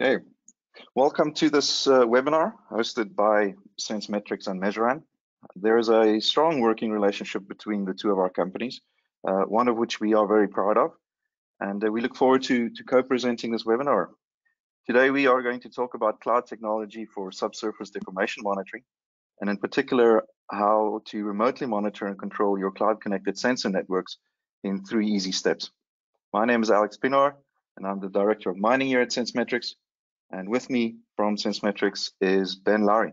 Okay, welcome to this uh, webinar hosted by Sensemetrics and Measurand. There is a strong working relationship between the two of our companies, uh, one of which we are very proud of, and uh, we look forward to, to co-presenting this webinar. Today we are going to talk about cloud technology for subsurface deformation monitoring, and in particular, how to remotely monitor and control your cloud-connected sensor networks in three easy steps. My name is Alex Pinar, and I'm the Director of Mining here at Sensemetrics, and with me from Sensemetrics is Ben Lowry.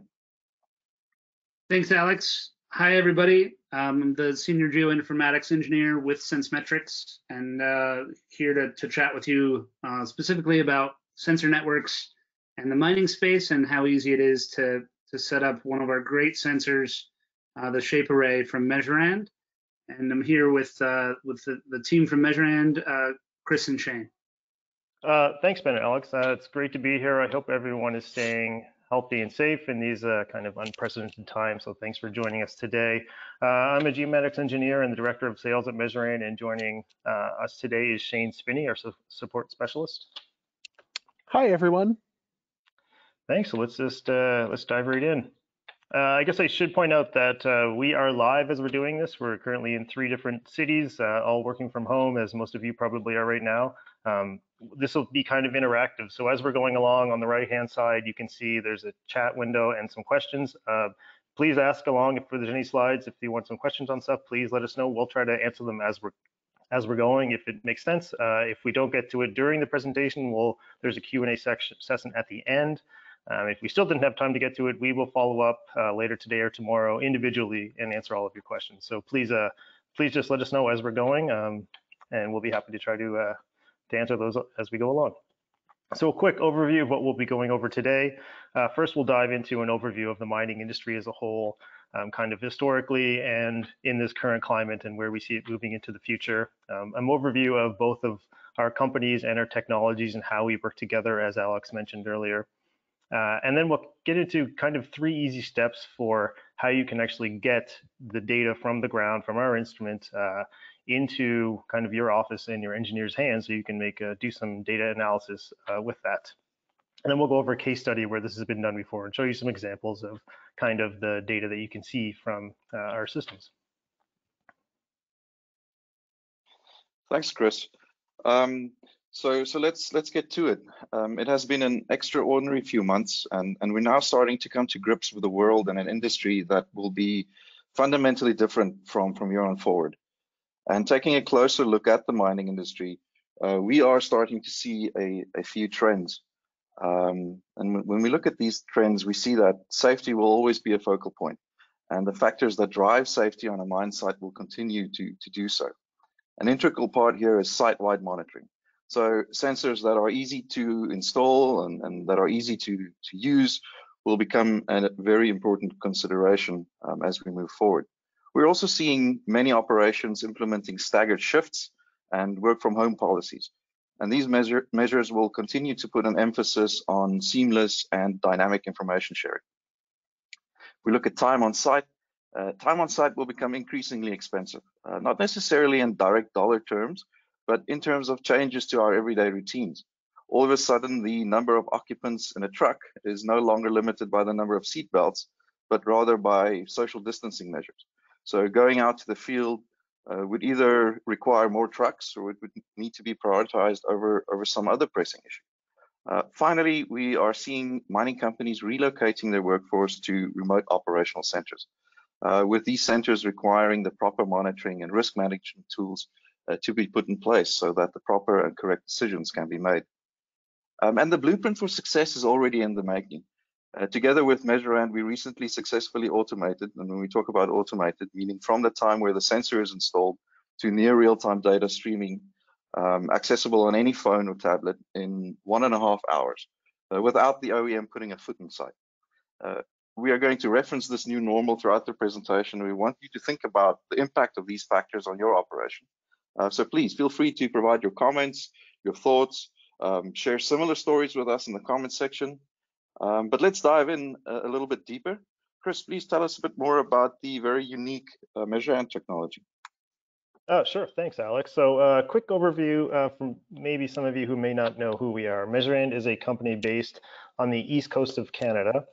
Thanks, Alex. Hi, everybody. I'm the Senior Geoinformatics Engineer with Sensemetrics and uh, here to, to chat with you uh, specifically about sensor networks and the mining space and how easy it is to, to set up one of our great sensors, uh, the Shape Array from Measurand. And I'm here with, uh, with the, the team from Measurand, uh, Chris and Shane. Uh, thanks, Ben and Alex. Uh, it's great to be here. I hope everyone is staying healthy and safe in these uh, kind of unprecedented times. So thanks for joining us today. Uh, I'm a geomatics engineer and the director of sales at Measurand, and joining uh, us today is Shane Spinney, our su support specialist. Hi, everyone. Thanks. So let's just uh, let's dive right in. I guess I should point out that we are live as we're doing this. We're currently in three different cities, all working from home, as most of you probably are right now. Um, this will be kind of interactive. So as we're going along on the right hand side, you can see there's a chat window and some questions. Uh, please ask along if there's any slides. If you want some questions on stuff, please let us know. We'll try to answer them as we're as we're going if it makes sense. Uh, if we don't get to it during the presentation, we'll there's a Q&A section session at the end. Um, if we still didn't have time to get to it, we will follow up uh, later today or tomorrow individually and answer all of your questions. So please, uh, please just let us know as we're going, um, and we'll be happy to try to uh, to answer those as we go along. So a quick overview of what we'll be going over today. Uh, first, we'll dive into an overview of the mining industry as a whole, um, kind of historically and in this current climate and where we see it moving into the future. Um, an overview of both of our companies and our technologies and how we work together, as Alex mentioned earlier. Uh, and then we'll get into kind of three easy steps for how you can actually get the data from the ground, from our instrument, uh, into kind of your office and your engineer's hands so you can make uh, do some data analysis uh, with that. And then we'll go over a case study where this has been done before and show you some examples of kind of the data that you can see from uh, our systems. Thanks, Chris. Um, so, so let's let's get to it. Um, it has been an extraordinary few months, and and we're now starting to come to grips with a world and an industry that will be fundamentally different from from here on forward. And taking a closer look at the mining industry, uh, we are starting to see a, a few trends. Um, and when we look at these trends, we see that safety will always be a focal point, and the factors that drive safety on a mine site will continue to, to do so. An integral part here is site-wide monitoring. So sensors that are easy to install and, and that are easy to, to use will become a very important consideration um, as we move forward. We're also seeing many operations implementing staggered shifts and work from home policies. And these measure, measures will continue to put an emphasis on seamless and dynamic information sharing. We look at time on site, uh, time on site will become increasingly expensive, uh, not necessarily in direct dollar terms, but in terms of changes to our everyday routines. All of a sudden, the number of occupants in a truck is no longer limited by the number of seat belts, but rather by social distancing measures. So going out to the field uh, would either require more trucks or it would need to be prioritized over, over some other pressing issue. Uh, finally, we are seeing mining companies relocating their workforce to remote operational centers, uh, with these centers requiring the proper monitoring and risk management tools uh, to be put in place so that the proper and correct decisions can be made. Um, and the blueprint for success is already in the making. Uh, together with Measurand, we recently successfully automated, and when we talk about automated, meaning from the time where the sensor is installed to near real-time data streaming um, accessible on any phone or tablet in one and a half hours uh, without the OEM putting a foot inside. Uh, we are going to reference this new normal throughout the presentation. We want you to think about the impact of these factors on your operation. Uh, so please feel free to provide your comments, your thoughts, um, share similar stories with us in the comment section. Um, but let's dive in a, a, little bit deeper. Chris, please tell us a bit more about the very unique uh, Measurand technology. Oh, sure. Thanks, Alex. So a uh, quick overview uh, from maybe some of you who may not know who we are. Measurand is a company based on the east coast of Canada.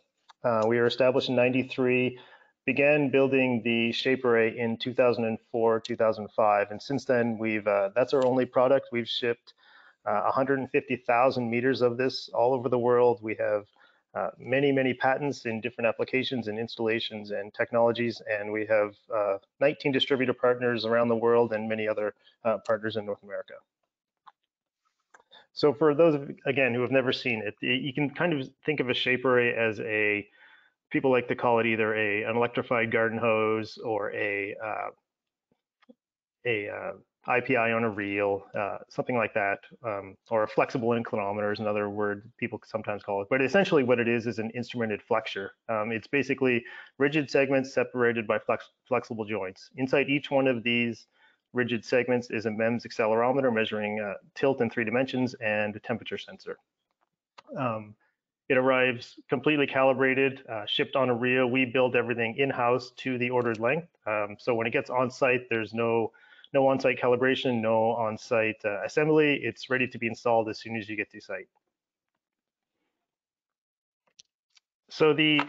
Uh, we were established in 93, began building the shape array in 2004, 2005. And since then, we've uh, that's our only product. We've shipped uh, 150,000 meters of this all over the world. We have uh, many, many patents in different applications and installations and technologies, and we have uh, 19 distributor partners around the world and many other uh, partners in North America. So for those, of, again, who have never seen it, you can kind of think of a shape array as a, people like to call it either a, an electrified garden hose or a, uh, a uh, IPI on a reel, uh, something like that, um, or a flexible inclinometer is another word people sometimes call it. But essentially what it is is an instrumented flexure. Um, it's basically rigid segments separated by flex flexible joints. Inside each one of these rigid segments is a MEMS accelerometer measuring uh, tilt in three dimensions and a temperature sensor. Um, it arrives completely calibrated, uh, shipped on a reel. We build everything in-house to the ordered length. Um, so when it gets on site, there's no no on-site calibration, no on-site uh, assembly. It's ready to be installed as soon as you get to site. So the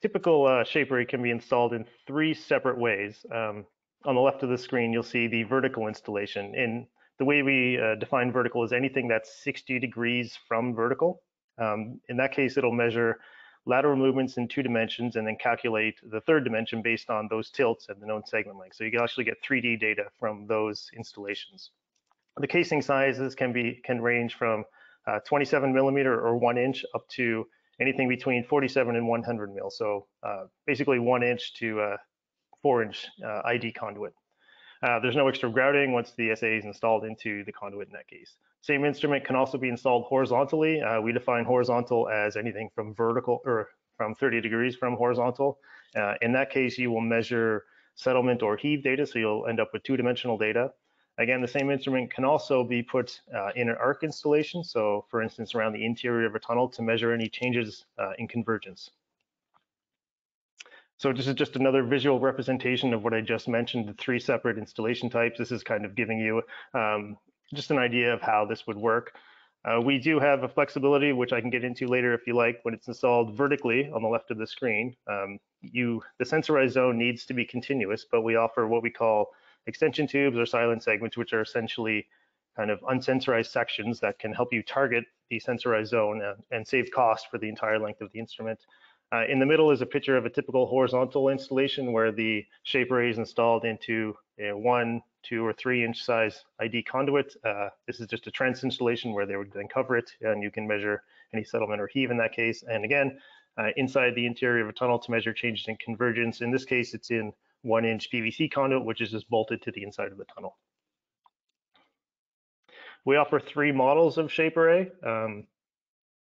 typical uh, shape array can be installed in three separate ways. Um, on the left of the screen, you'll see the vertical installation. In the way we uh, define vertical is anything that's 60 degrees from vertical. Um, in that case, it'll measure lateral movements in two dimensions and then calculate the third dimension based on those tilts and the known segment length. So you can actually get 3D data from those installations. The casing sizes can be can range from uh, 27 millimeter or one inch up to anything between 47 and 100 mil. So uh, basically one inch to uh, four inch uh, ID conduit. Uh, there's no extra grouting once the SA is installed into the conduit in that case. Same instrument can also be installed horizontally. Uh, we define horizontal as anything from vertical or from 30 degrees from horizontal. Uh, in that case, you will measure settlement or heave data, so you'll end up with two-dimensional data. Again, the same instrument can also be put uh, in an arc installation, so for instance, around the interior of a tunnel to measure any changes uh, in convergence. So this is just another visual representation of what I just mentioned, the three separate installation types. This is kind of giving you um, just an idea of how this would work. Uh, we do have a flexibility, which I can get into later if you like, when it's installed vertically on the left of the screen. Um, you, the sensorized zone needs to be continuous, but we offer what we call extension tubes or silent segments, which are essentially kind of unsensorized sections that can help you target the sensorized zone and, and save cost for the entire length of the instrument. Uh, in the middle is a picture of a typical horizontal installation where the shape array is installed into a one, two, or three inch size ID conduit. Uh, this is just a trench installation where they would then cover it and you can measure any settlement or heave in that case. And again, uh, inside the interior of a tunnel to measure changes in convergence. In this case, it's in one inch PVC conduit, which is just bolted to the inside of the tunnel. We offer three models of shape array. Um,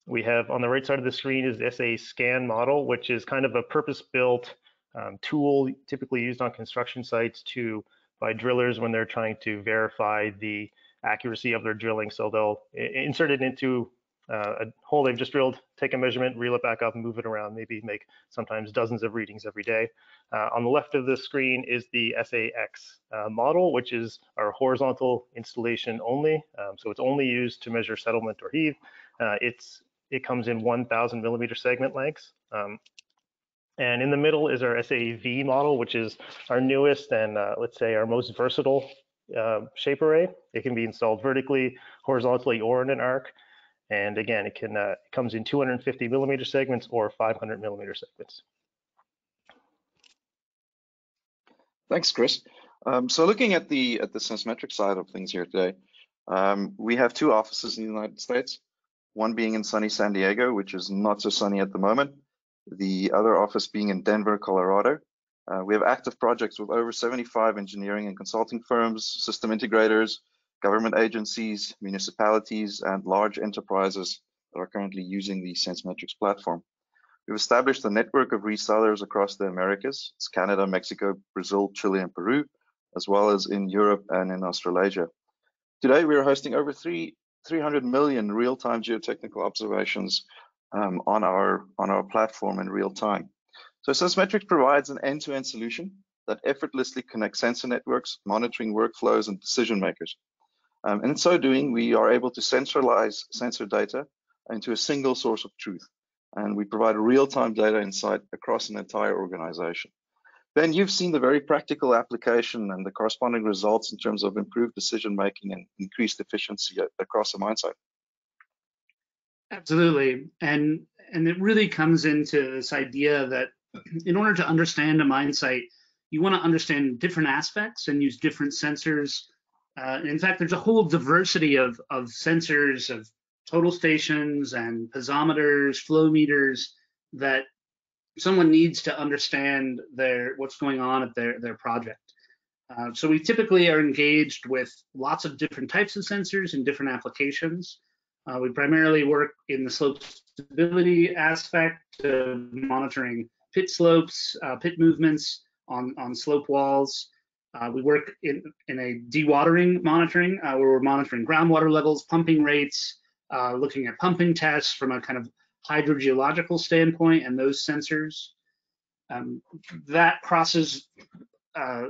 we have on the right side of the screen is the SA scan model, which is kind of a purpose-built um, tool typically used on construction sites to by drillers when they're trying to verify the accuracy of their drilling. So they'll insert it into uh, a hole they've just drilled, take a measurement, reel it back up, move it around, maybe make sometimes dozens of readings every day. Uh, on the left of the screen is the SAX uh, model, which is our horizontal installation only. Um, so it's only used to measure settlement or heave. Uh, it's it comes in 1,000 millimeter segment lengths. Um, and in the middle is our SAV model, which is our newest and uh, let's say our most versatile uh, shape array. It can be installed vertically, horizontally, or in an arc. And again, it can uh, it comes in 250 millimeter segments or 500 millimeter segments. Thanks, Chris. Um, so looking at the at the Sensemetric side of things here today, um, we have two offices in the United States one being in sunny San Diego, which is not so sunny at the moment, the other office being in Denver, Colorado. Uh, we have active projects with over 75 engineering and consulting firms, system integrators, government agencies, municipalities, and large enterprises that are currently using the Sensemetrics platform. We've established a network of resellers across the Americas. It's Canada, Mexico, Brazil, Chile, and Peru, as well as in Europe and in Australasia. Today, we are hosting over three 300 million real-time geotechnical observations um, on our on our platform in real time. So Sensemetrics provides an end-to-end -end solution that effortlessly connects sensor networks, monitoring workflows, and decision makers. Um, and in so doing, we are able to centralize sensor data into a single source of truth. And we provide real-time data insight across an entire organization. Ben, you've seen the very practical application and the corresponding results in terms of improved decision making and increased efficiency across a mine site. Absolutely, and and it really comes into this idea that in order to understand a mine site, you want to understand different aspects and use different sensors. Uh, in fact, there's a whole diversity of of sensors, of total stations and piezometers, flow meters that someone needs to understand their what's going on at their their project. Uh, so we typically are engaged with lots of different types of sensors in different applications. Uh, we primarily work in the slope stability aspect, of monitoring pit slopes, uh, pit movements on, on slope walls. Uh, we work in, in a dewatering monitoring, uh, where we're monitoring groundwater levels, pumping rates, uh, looking at pumping tests from a kind of hydrogeological standpoint and those sensors. Um, that crosses uh,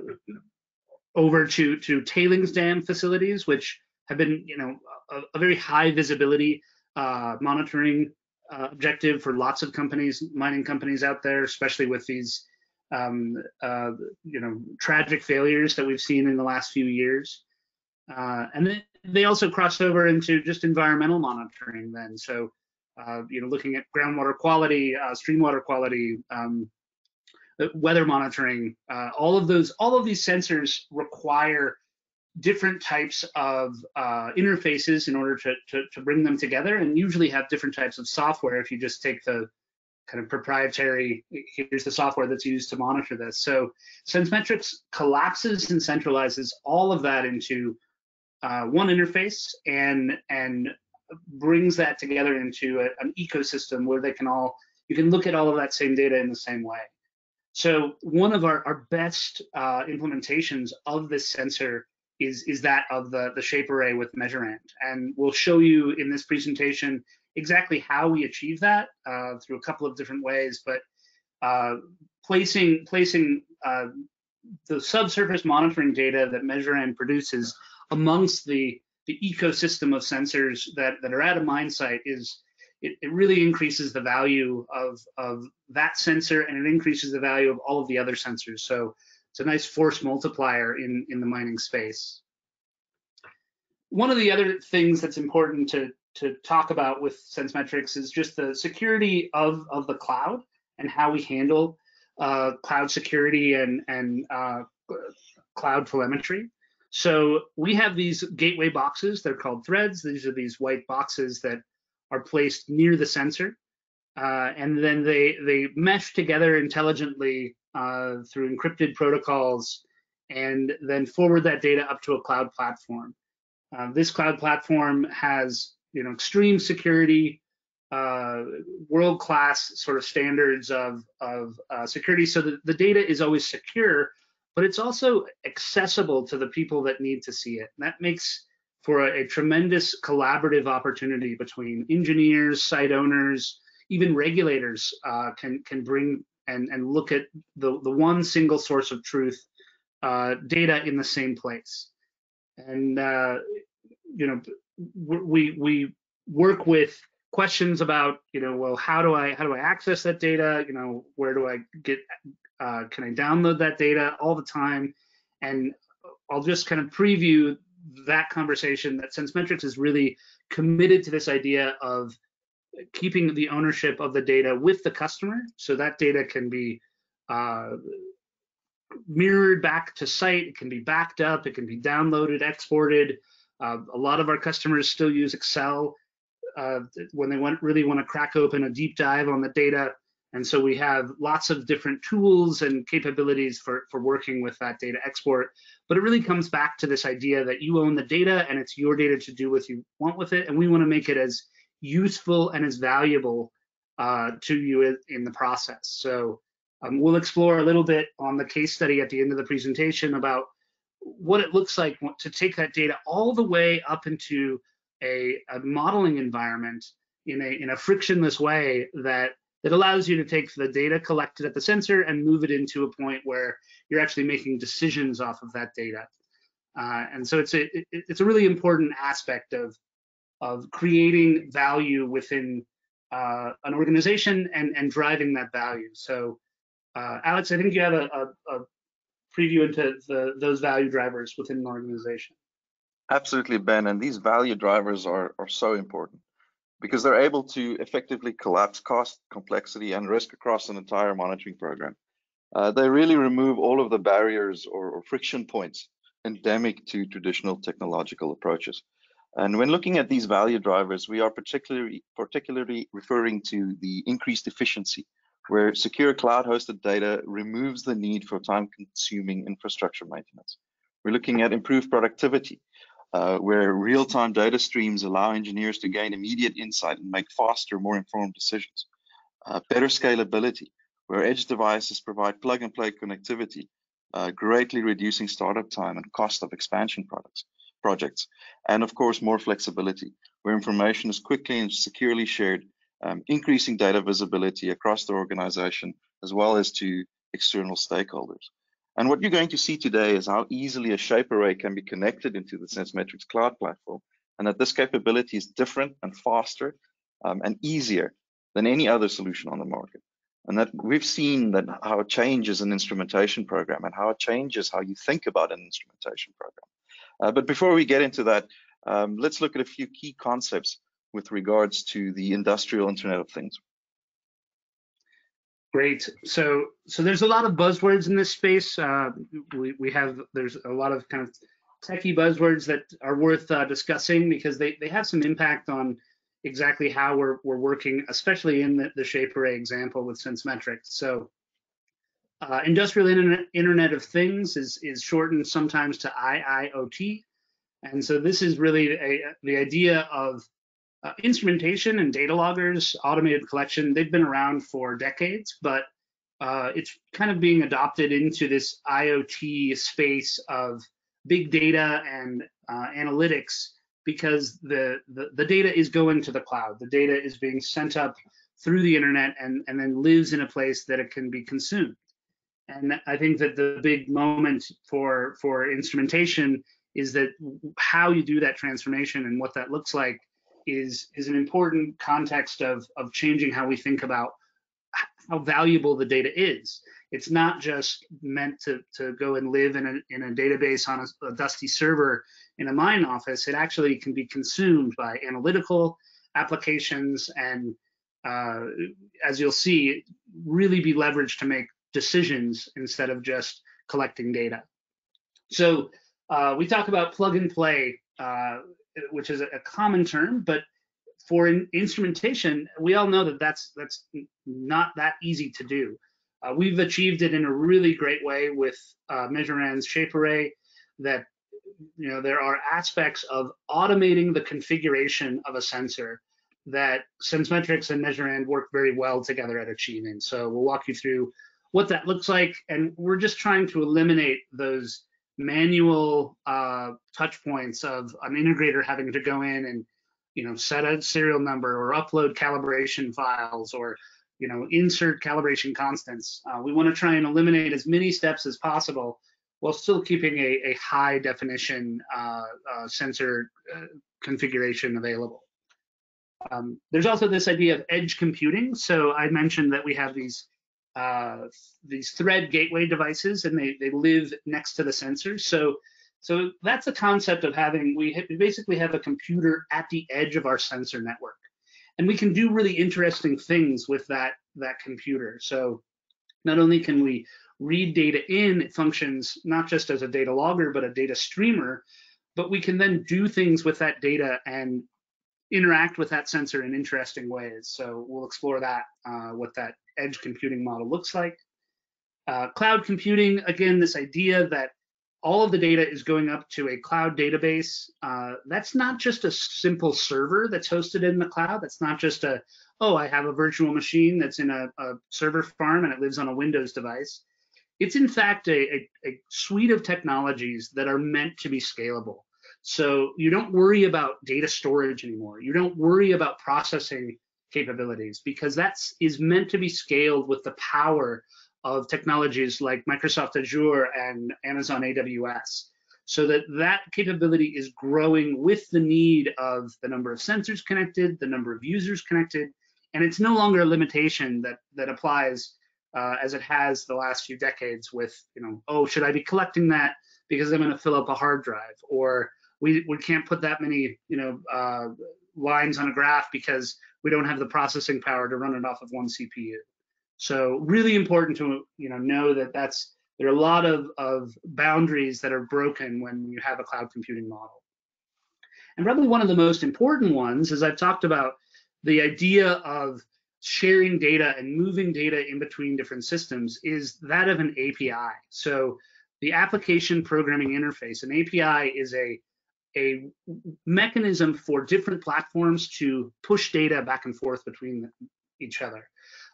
over to, to tailings dam facilities, which have been, you know, a, very high visibility uh, monitoring uh, objective for lots of companies, mining companies out there, especially with these, um, uh, you know, tragic failures that we've seen in the last few years. Uh, and then they also crossed over into just environmental monitoring then. So, uh, you know, looking at groundwater quality, uh, stream water quality, um, weather monitoring, all of those, all of these sensors require different types of uh, interfaces in order to, to, to, bring them together and usually have different types of software if you just take the kind of proprietary, here's the software that's used to monitor this. So SenseMetrics collapses and centralizes all of that into uh, one interface and, and brings that together into a, an ecosystem where they can all, you can look at all of that same data in the same way. So one of our, our best uh, implementations of this sensor is, is that of the, the shape array with measurand. And we'll show you in this presentation exactly how we achieve that uh, through a couple of different ways, but uh, placing, placing uh, the subsurface monitoring data that measurand produces amongst the, the ecosystem of sensors that, that are at a mine site is it, it really increases the value of, of that sensor and it increases the value of all of the other sensors. So it's a nice force multiplier in, in the mining space. One of the other things that's important to, to talk about with SenseMetrics is just the security of, of the cloud and how we handle uh, cloud security and, and uh, cloud telemetry. So we have these gateway boxes, they're called threads. These are these white boxes that are placed near the sensor. Uh, and then they, they mesh together intelligently uh, through encrypted protocols and then forward that data up to a cloud platform. Uh, this cloud platform has you know extreme security, uh, world-class sort of standards of, of uh, security, so that the data is always secure, but it's also accessible to the people that need to see it. And that makes for a, a tremendous collaborative opportunity between engineers, site owners, even regulators uh, can can bring and, and look at the, the one single source of truth uh, data in the same place. And, uh, you know, we, we work with questions about, you know, well, how do I, how do I access that data? You know, where do I get, uh, can I download that data all the time? And I'll just kind of preview that conversation that SenseMetrics is really committed to this idea of keeping the ownership of the data with the customer. So that data can be uh, mirrored back to site. It can be backed up. It can be downloaded exported. Uh, a lot of our customers still use excel uh, when they want really want to crack open a deep dive on the data. And so we have lots of different tools and capabilities for, for working with that data export. But it really comes back to this idea that you own the data and it's your data to do what you want with it. And we want to make it as useful and as valuable uh, to you in the process. So um, we'll explore a little bit on the case study at the end of the presentation about what it looks like to take that data all the way up into a, a modeling environment in a, in a frictionless way that that allows you to take the data collected at the sensor and move it into a point where you're actually making decisions off of that data. Uh, and so it's a it's a really important aspect of of creating value within uh, an organization and and driving that value. So, uh, Alex, I think you have a, a, a preview into the, those value drivers within an organization. Absolutely, Ben. And these value drivers are are so important because they're able to effectively collapse cost, complexity, and risk across an entire monitoring program. Uh, they really remove all of the barriers or, or friction points endemic to traditional technological approaches. And when looking at these value drivers, we are particularly, particularly referring to the increased efficiency, where secure cloud-hosted data removes the need for time-consuming infrastructure maintenance. We're looking at improved productivity, uh, where real-time data streams allow engineers to gain immediate insight and make faster, more informed decisions. Uh, better scalability, where edge devices provide plug-and-play connectivity, uh, greatly reducing startup time and cost of expansion products projects. And of course, more flexibility, where information is quickly and securely shared, um, increasing data visibility across the organization, as well as to external stakeholders. And what you're going to see today is how easily a shape array can be connected into the SenseMetrics cloud platform, and that this capability is different and faster um, and easier than any other solution on the market. And that we've seen that how it changes an instrumentation program and how it changes how you think about an instrumentation program. Uh, but before we get into that, um, let's look at a few key concepts with regards to the industrial Internet of Things. Great. So, so there's a lot of buzzwords in this space. Uh, we we have there's a lot of kind of techie buzzwords that are worth uh, discussing because they they have some impact on exactly how we're we're working, especially in the, the shape array example with SenseMetrics. So, uh, industrial internet, internet of Things is, is shortened sometimes to IIoT. And so this is really a, the idea of uh, instrumentation and data loggers, automated collection. They've been around for decades, but uh, it's kind of being adopted into this IoT space of big data and uh, analytics because the, the, the data is going to the cloud. The data is being sent up through the internet and, and then lives in a place that it can be consumed. And I think that the big moment for for instrumentation is that how you do that transformation and what that looks like is is an important context of of changing how we think about how valuable the data is. It's not just meant to to go and live in a in a database on a, a dusty server in a mine office. It actually can be consumed by analytical applications and uh, as you'll see, really be leveraged to make decisions instead of just collecting data. So uh, we talk about plug and play, uh, which is a, common term, but for in instrumentation, we all know that that's that's not that easy to do. Uh, we've achieved it in a really great way with uh, Measurand's shape array. That you know there are aspects of automating the configuration of a sensor that SenseMetrics and Measurand work very well together at achieving. So we'll walk you through what that looks like. And we're just trying to eliminate those manual uh, touch points of an integrator having to go in and you know set a serial number or upload calibration files or you know insert calibration constants. Uh, we want to try and eliminate as many steps as possible while still keeping a, a high definition uh, uh sensor uh, configuration available. Um, there's also this idea of edge computing. So I mentioned that we have these uh, these thread gateway devices and they, they live next to the sensor. So, so that's the concept of having, we, we basically have a computer at the edge of our sensor network. And we can do really interesting things with that, that computer. So not only can we read data in, it functions not just as a data logger, but a data streamer, but we can then do things with that data and interact with that sensor in interesting ways. So we'll explore that, uh, what that edge computing model looks like. Uh, cloud computing, again, this idea that all of the data is going up to a cloud database. Uh, that's not just a simple server that's hosted in the cloud. That's not just a, oh, I have a virtual machine that's in a, a server farm and it lives on a Windows device. It's in fact a, a, a suite of technologies that are meant to be scalable. So you don't worry about data storage anymore. You don't worry about processing capabilities because that's is meant to be scaled with the power of technologies like Microsoft Azure and Amazon AWS so that that capability is growing with the need of the number of sensors connected, the number of users connected, and it's no longer a limitation that that applies uh, as it has the last few decades with, you know, oh, should I be collecting that because I'm going to fill up a hard drive, or we we can't put that many, you know, uh, lines on a graph because we don't have the processing power to run it off of one CPU. So really important to you know know that that's there are a lot of, of boundaries that are broken when you have a cloud computing model. And probably one of the most important ones, as I've talked about, the idea of sharing data and moving data in between different systems is that of an API. So the application programming interface, an API is a, a mechanism for different platforms to push data back and forth between each other.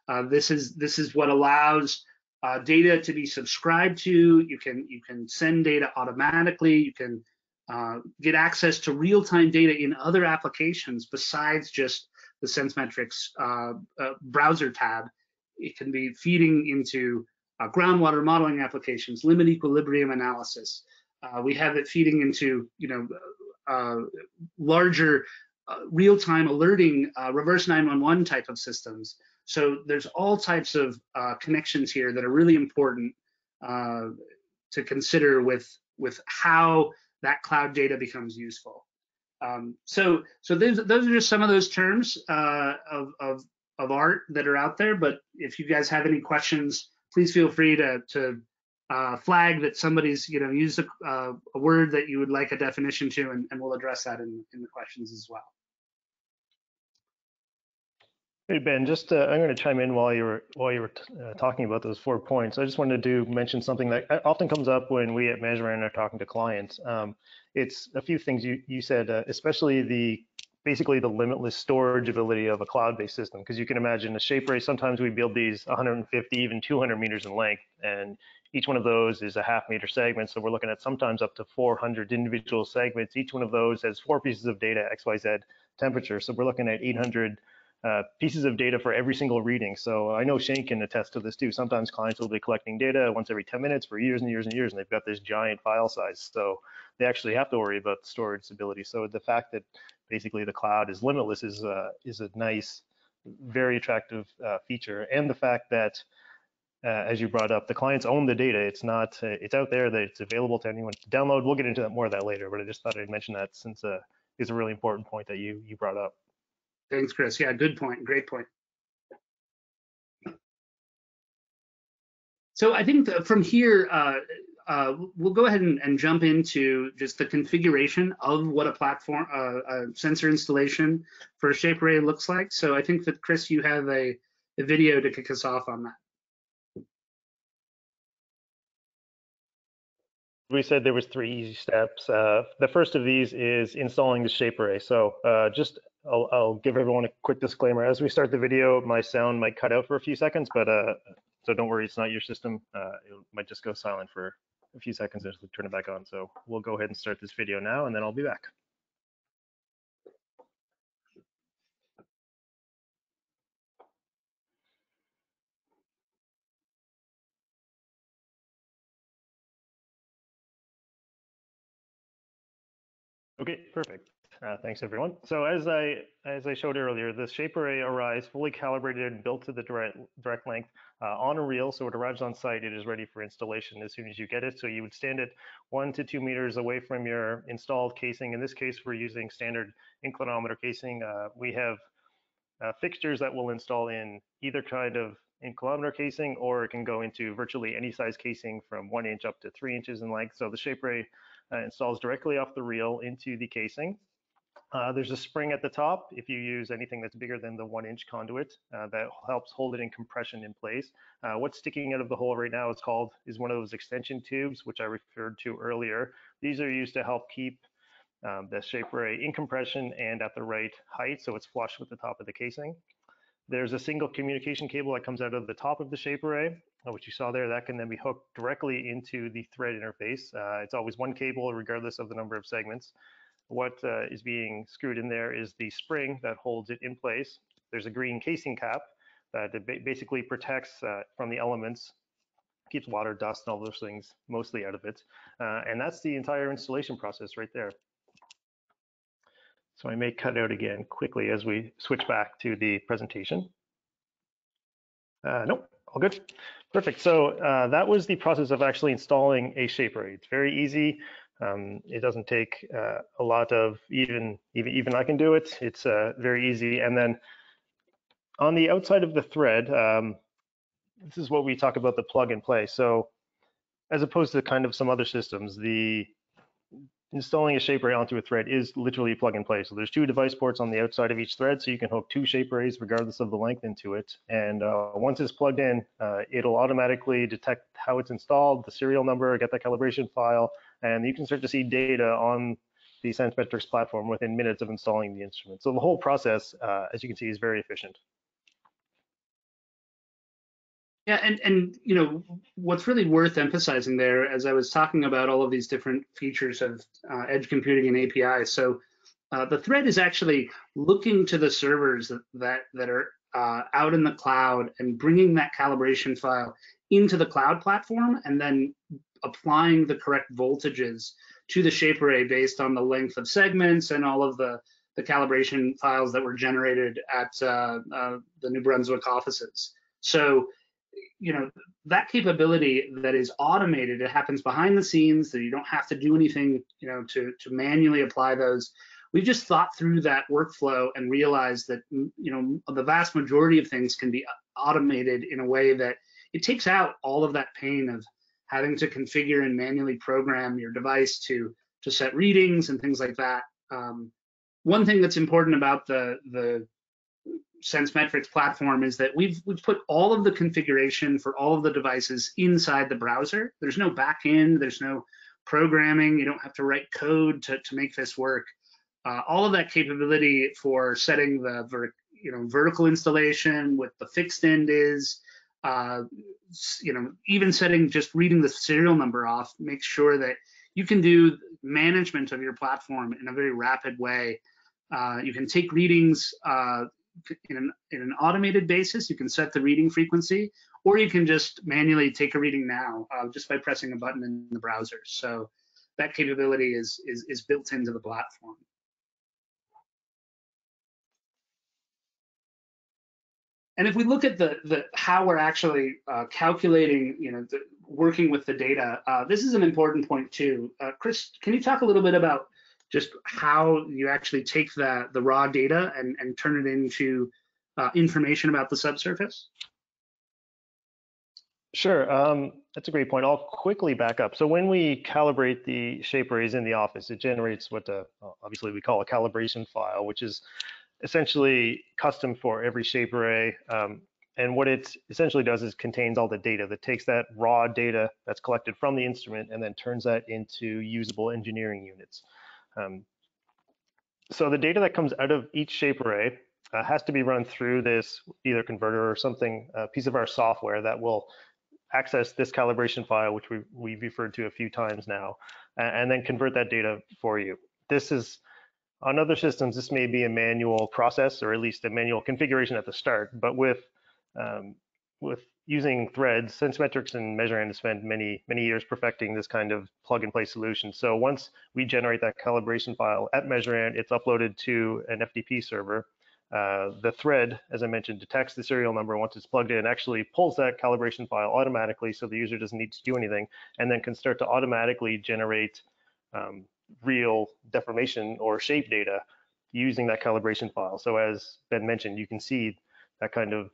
Uh, this is this is what allows uh, data to be subscribed to. You can you can send data automatically. You can uh, get access to real-time data in other applications besides just the SenseMetrics uh, uh, browser tab. It can be feeding into uh, groundwater modeling applications, limit equilibrium analysis. Uh, we have it feeding into you know larger real-time alerting reverse 911 type of systems. So there's all types of uh, connections here that are really important uh, to consider with with how that cloud data becomes useful. Um, so so those those are just some of those terms uh, of, of of art that are out there. But if you guys have any questions, please feel free to to uh, flag that somebody's you know used a, uh, a, word that you would like a definition to, and, and we'll address that in, in the questions as well. Hey Ben, just uh, I'm going to chime in while you were while you were uh, talking about those four points. I just wanted to do mention something that uh, often comes up when we at Measurand are talking to clients. Um, it's a few things you you said, uh, especially the basically the limitless storage ability of a cloud-based system. Because you can imagine a shape array. Sometimes we build these 150, even 200 meters in length, and each one of those is a half meter segment. So we're looking at sometimes up to 400 individual segments. Each one of those has four pieces of data, X, Y, Z temperature. So we're looking at 800 uh, pieces of data for every single reading. So I know Shane can attest to this too. Sometimes clients will be collecting data once every 10 minutes for years and years and years, and they've got this giant file size. So they actually have to worry about storage stability. So the fact that basically the cloud is limitless is uh, is a nice, very attractive uh, feature, and the fact that uh, as you brought up, the clients own the data. It's not, uh, it's out there that it's available to anyone to download. We'll get into that more of that later, but I just thought I'd mention that since uh, it's a really important point that you you brought up. Thanks, Chris. Yeah, good point. Great point. So I think from here, uh, uh, we'll go ahead and, and, jump into just the configuration of what a platform, uh, a sensor installation for a shape array looks like. So I think that Chris, you have a, a video to kick us off on that. We said there was three easy steps. Uh, the first of these is installing the shape array. So uh, just I'll, I'll, give everyone a quick disclaimer. As we start the video, my sound might cut out for a few seconds, but uh, so don't worry, it's not your system. Uh, it might just go silent for a few seconds as we turn it back on. So we'll go ahead and start this video now, and then I'll be back. Okay, perfect. Uh, thanks everyone. So as I as I showed earlier, the shape array arrives fully calibrated and built to the direct direct length uh, on a reel. So it arrives on site. It is ready for installation as soon as you get it. So you would stand it one to two meters away from your installed casing. In this case, we're using standard inclinometer casing. Uh, we have uh, fixtures that will install in either kind of inclinometer casing, or it can go into virtually any size casing from one inch up to three inches in length. So the shape array uh, installs directly off the reel into the casing. Uh, there's a spring at the top if you use anything that's bigger than the one inch conduit uh, that helps hold it in compression in place. Uh, what's sticking out of the hole right now is called is one of those extension tubes, which I referred to earlier. These are used to help keep um, the shape array in compression and at the right height, so it's flush with the top of the casing. There's a single communication cable that comes out of the top of the shape array, uh, which you saw there, that can then be hooked directly into the thread interface. Uh, it's always one cable regardless of the number of segments. What uh, is being screwed in there is the spring that holds it in place. there's a green casing cap that basically protects uh, from the elements, keeps water, dust, and all those things mostly out of it. Uh, and that's the entire installation process right there. So I may cut out again quickly as we switch back to the presentation. Uh, nope, all good. Perfect. So uh, that was the process of actually installing a shape array. It's very easy. Um, it doesn't take uh, a lot of even even even I can do it. It's uh, very easy. And then on the outside of the thread, um, this is what we talk about the plug and play. So as opposed to kind of some other systems, the installing a shape array onto a thread is literally plug and play. So there's two device ports on the outside of each thread, so you can hook two shape arrays regardless of the length into it. And uh, once it's plugged in, uh, it'll automatically detect how it's installed, the serial number, get that calibration file, and you can start to see data on the Sensemetrics platform within minutes of installing the instrument. So the whole process, uh, as you can see, is very efficient. Yeah, and and you know what's really worth emphasizing there, as I was talking about all of these different features of uh, edge computing and API. So uh, the thread is actually looking to the servers that that, that are uh, out in the cloud and bringing that calibration file into the cloud platform, and then applying the correct voltages to the shape array based on the length of segments and all of the the calibration files that were generated at uh, uh, the New Brunswick offices. So you know that capability that is automated it happens behind the scenes that you don't have to do anything you know to to manually apply those. We've just thought through that workflow and realized that you know the vast majority of things can be automated in a way that it takes out all of that pain of having to configure and manually program your device to to set readings and things like that. Um, one thing that's important about the the Sensemetrics platform is that we've we've put all of the configuration for all of the devices inside the browser. There's no backend, there's no programming. You don't have to write code to, to make this work. Uh, all of that capability for setting the you know vertical installation, what the fixed end is, uh, you know even setting just reading the serial number off makes sure that you can do management of your platform in a very rapid way. Uh, you can take readings uh, in an, in an automated basis, you can set the reading frequency, or you can just manually take a reading now uh, just by pressing a button in the browser. So that capability is, is, is built into the platform. And if we look at the, the how we're actually uh, calculating, you know, the, working with the data, uh, this is an important point too. Uh, Chris, can you talk a little bit about just how you actually take the, the raw data and, and turn it into uh, information about the subsurface? Sure, um, that's a great point. I'll quickly back up. So when we calibrate the shape arrays in the office, it generates what the, obviously we call a calibration file, which is essentially custom for every shape array. Um, and what it essentially does is contains all the data that takes that raw data that's collected from the instrument and then turns that into usable engineering units. Um, so the data that comes out of each shape array uh, has to be run through this either converter or something, a piece of our software that will access this calibration file, which we, we've referred to a few times now, and then convert that data for you. This is, on other systems, this may be a manual process or at least a manual configuration at the start, but with um, with using threads, Sensemetrics and Measurand has spent many, many years perfecting this kind of plug and play solution. So once we generate that calibration file at Measurand, it's uploaded to an FTP server. Uh, the thread, as I mentioned, detects the serial number once it's plugged in, actually pulls that calibration file automatically so the user doesn't need to do anything, and then can start to automatically generate um, real deformation or shape data using that calibration file. So as Ben mentioned, you can see that kind of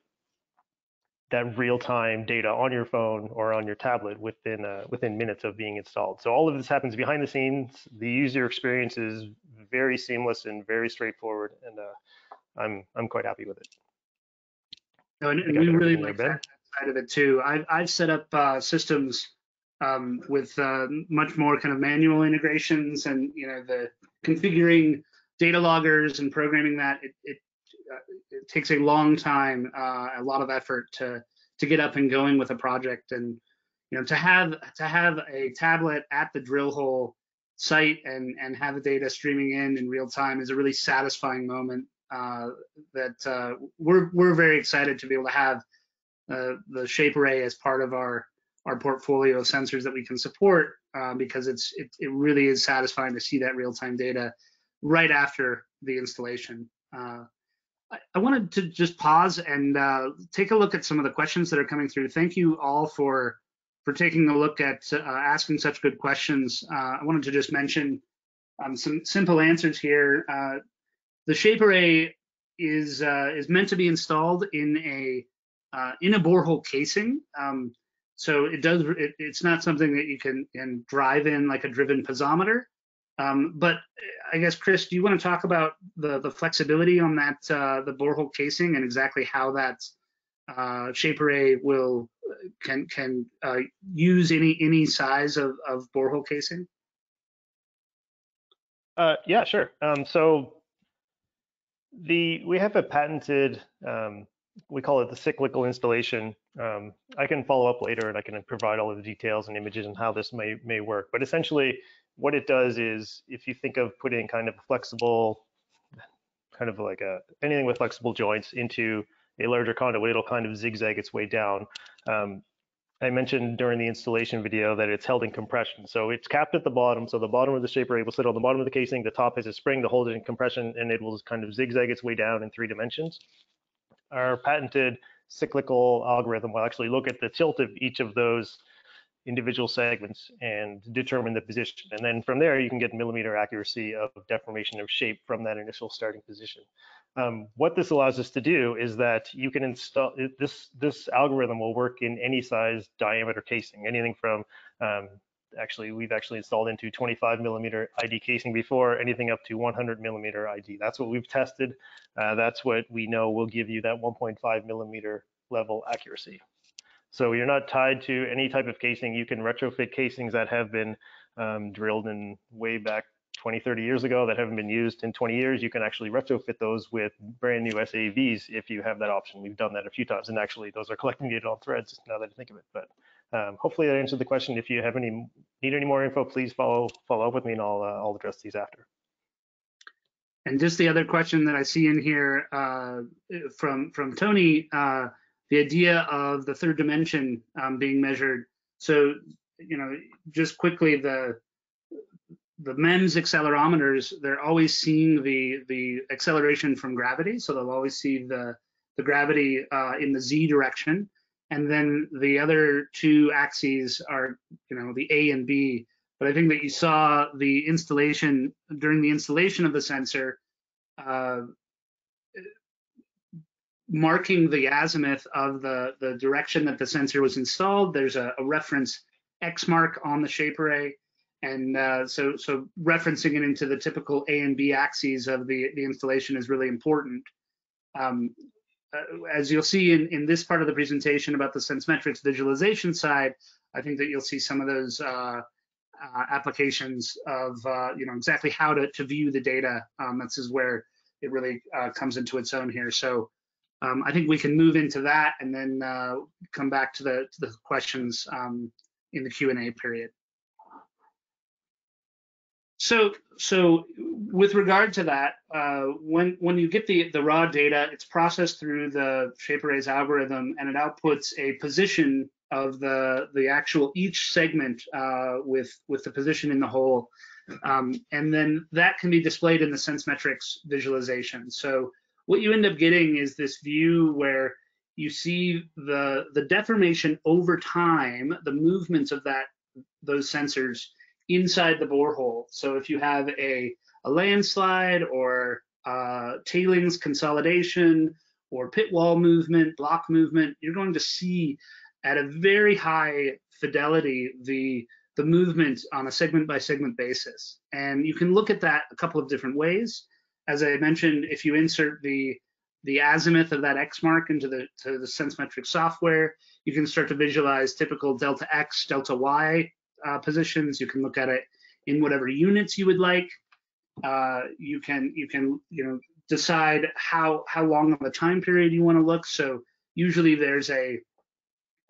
that real-time data on your phone or on your tablet within uh, within minutes of being installed. So all of this happens behind the scenes. The user experience is very seamless and very straightforward, and uh, I'm I'm quite happy with it. No, and, and we really like that side of it too. I've I've set up uh, systems um, with uh, much more kind of manual integrations, and you know the configuring data loggers and programming that it, it it takes a long time, uh, a lot of effort to to get up and going with a project, and you know to have to have a tablet at the drill hole site and and have the data streaming in in real time is a really satisfying moment. uh, that uh, we're we're very excited to be able to have uh, the shape array as part of our our portfolio of sensors that we can support uh, because it's it, it really is satisfying to see that real-time data right after the installation. Uh, I, wanted to just pause and uh, take a look at some of the questions that are coming through. Thank you all for for taking a look at uh, asking such good questions. Uh, I wanted to just mention um, some simple answers here. Uh, the shape array is is meant to be installed in a in a borehole casing. Um, so it does. It, it's not something that you can, can drive in like a driven piezometer. Um, but I guess Chris, do you want to talk about the the flexibility on that uh, the borehole casing and exactly how that uh, shape array will can can uh, use any any size of, of borehole casing? Uh, yeah, sure. Um, so the we have a patented um, we call it the cyclical installation. Um, I can follow up later and I can provide all of the details and images and how this may, may work. But essentially what it does is if you think of putting kind of flexible, kind of like a, anything with flexible joints into a larger conduit, it'll kind of zigzag its way down. Um, I mentioned during the installation video that it's held in compression. So it's capped at the bottom. So the bottom of the shaper will sit on the bottom of the casing. The top has a spring to hold it in compression and it will just kind of zigzag its way down in three dimensions our patented cyclical algorithm will actually look at the tilt of each of those individual segments and determine the position. And then from there, you can get millimeter accuracy of deformation of shape from that initial starting position. Um, what this allows us to do is that you can install this this algorithm will work in any size diameter casing, anything from um, actually we've actually installed into 25 millimeter ID casing before, anything up to 100 millimeter ID. That's what we've tested. Uh, that's what we know will give you that 1.5 millimeter level accuracy. So you're not tied to any type of casing. You can retrofit casings that have been um, drilled in way back 20, 30 years ago that haven't been used in 20 years. You can actually retrofit those with brand new SAAVs if you have that option. We've done that a few times, and actually those are collecting data on threads now that I think of it. But um, hopefully that answered the question. If you have any need any more info, please follow follow up with me, and I'll uh, I'll address these after. And just the other question that I see in here uh, from from Tony, uh, the idea of the third dimension um, being measured. So you know, just quickly the the MEMS accelerometers, they're always seeing the the acceleration from gravity, so they'll always see the the gravity uh, in the z direction and then the other two axes are you know the A and B. But I think that you saw the installation during the installation of the sensor, uh, marking the azimuth of the the direction that the sensor was installed. There's a, a reference X mark on the shape array, and uh, so so referencing it into the typical A and B axes of the the installation is really important. Um, uh, as you'll see in, in this part of the presentation about the sense SenseMetrics visualization side, I think that you'll see some of those uh, uh, applications of uh, you know exactly how to, to view the data. Um, this is where it really uh, comes into its own here. So um, I think we can move into that and then uh, come back to the, to the questions um, in the Q&A period. So, so with regard to that, uh, when when you get the the raw data, it's processed through the shape arrays algorithm, and it outputs a position of the the actual each segment uh, with with the position in the hole, um, and then that can be displayed in the SenseMetrics visualization. So what you end up getting is this view where you see the the deformation over time, the movements of that those sensors inside the borehole. So if you have a, a landslide or uh, tailings consolidation or pit wall movement, block movement, you're going to see at a very high fidelity the the movement on a segment by segment basis. And you can look at that a couple of different ways. As I mentioned, if you insert the the azimuth of that X mark into the to the SenseMetrics software, you can start to visualize typical delta X, delta Y uh, positions. You can look at it in whatever units you would like. Uh, you can you can you know decide how how long of a time period you want to look. So usually there's a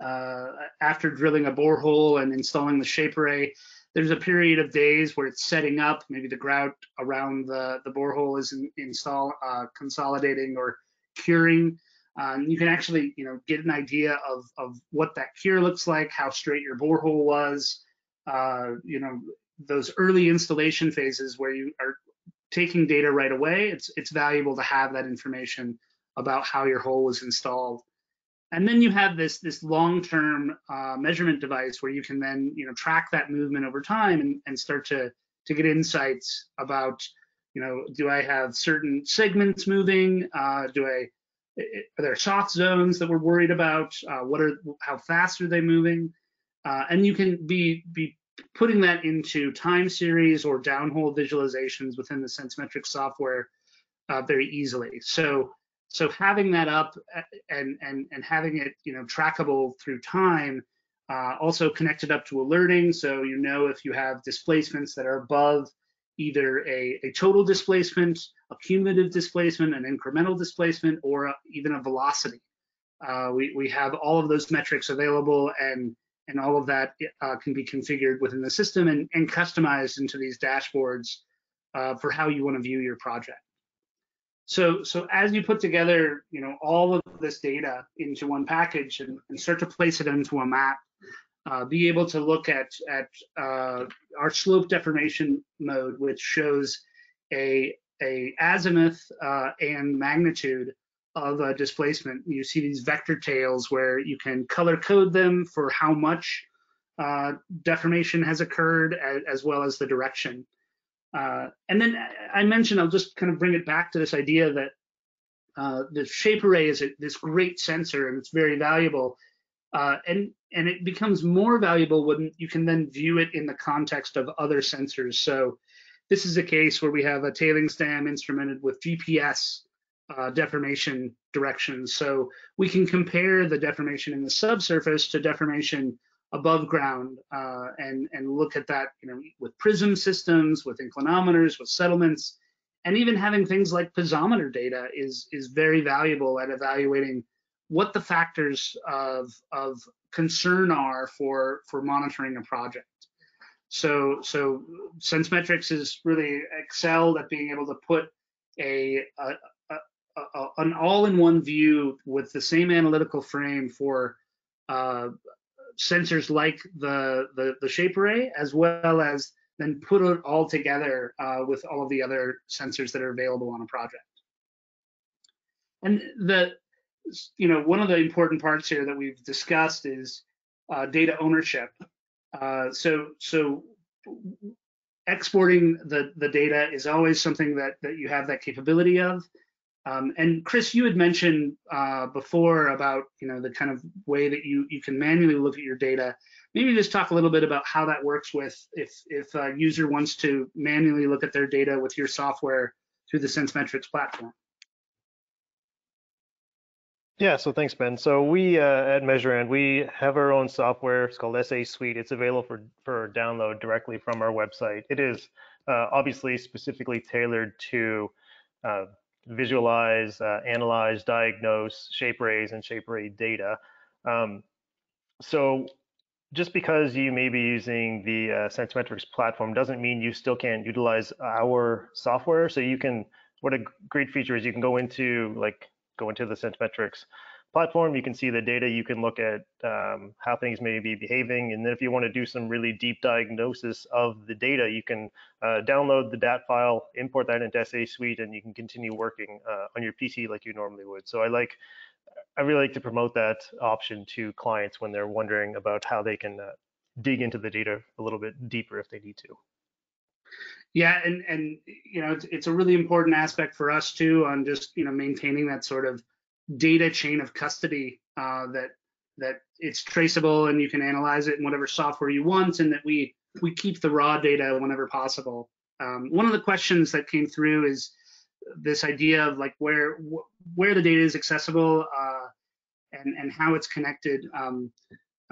uh, after drilling a borehole and installing the shape array, there's a period of days where it's setting up, maybe the grout around the, the borehole is in, install uh, consolidating or curing. Um, you can actually, you know, get an idea of, of what that cure looks like, how straight your borehole was, uh, you know, those early installation phases where you are taking data right away. It's, it's valuable to have that information about how your hole was installed. And then you have this, this long-term uh, measurement device where you can then, you know, track that movement over time and, and start to, to get insights about, you know, do I have certain segments moving? Uh, do I are there soft zones that we're worried about? Uh, what are how fast are they moving? Uh, and you can be be putting that into time series or downhole visualizations within the SenseMetrics software uh, very easily. So so having that up uh, and and and having it you know trackable through time, uh, also connected up to alerting, so you know if you have displacements that are above either a, a total displacement, a cumulative displacement, an incremental displacement, or a, even a velocity. Uh, we, we have all of those metrics available and, and all of that uh, can be configured within the system and, and customized into these dashboards uh, for how you want to view your project. So, so as you put together, you know, all of this data into one package and, and start to place it into a map, uh, be able to look at at uh, our slope deformation mode, which shows a a azimuth uh, and magnitude of a displacement. You see these vector tails where you can color code them for how much uh, deformation has occurred, as, as, well as the direction. Uh, and then I mentioned, I'll just kind of bring it back to this idea that uh, the shape array is a, this great sensor and it's very valuable uh, and and it becomes more valuable when you can then view it in the context of other sensors. So this is a case where we have a tailings dam instrumented with GPS uh, deformation directions. So we can compare the deformation in the subsurface to deformation above ground uh, and, and look at that you know, with prism systems, with inclinometers, with settlements, and even having things like piezometer data is, is very valuable at evaluating what the factors of, of concern are for, for monitoring a project. So, so SenseMetrics is really excelled at being able to put a, a, a, a an all-in-one view with the same analytical frame for uh, sensors like the, the, the shape array, as well as then put it all together uh, with all of the other sensors that are available on a project. And the you know, one of the important parts here that we've discussed is uh, data ownership. Uh, so, so exporting the the data is always something that that you have that capability of. Um, and Chris, you had mentioned uh, before about you know the kind of way that you you can manually look at your data. Maybe just talk a little bit about how that works with if if a user wants to manually look at their data with your software through the SenseMetrics platform. Yeah, so thanks, Ben. So we uh, at Measurand, we have our own software. It's called SAA Suite. It's available for, for download directly from our website. It is uh, obviously specifically tailored to uh, visualize, uh, analyze, diagnose shape rays and shape ray data. Um, so just because you may be using the uh, SenseMetrics platform doesn't mean you still can't utilize our software. So you can, what a great feature is you can go into like go into the SenseMetrics platform, you can see the data, you can look at um, how things may be behaving. And then if you want to do some really deep diagnosis of the data, you can uh, download the DAT file, import that into SAA Suite, and you can continue working uh, on your PC like you normally would. So I like, I really like to promote that option to clients when they're wondering about how they can uh, dig into the data a little bit deeper if they need to. Yeah, and and you know it's, it's a really important aspect for us too on just you know maintaining that sort of data chain of custody uh, that that it's traceable and you can analyze it in whatever software you want, and that we we keep the raw data whenever possible. Um, one of the questions that came through is this idea of like where wh where the data is accessible uh, and and how it's connected. Um,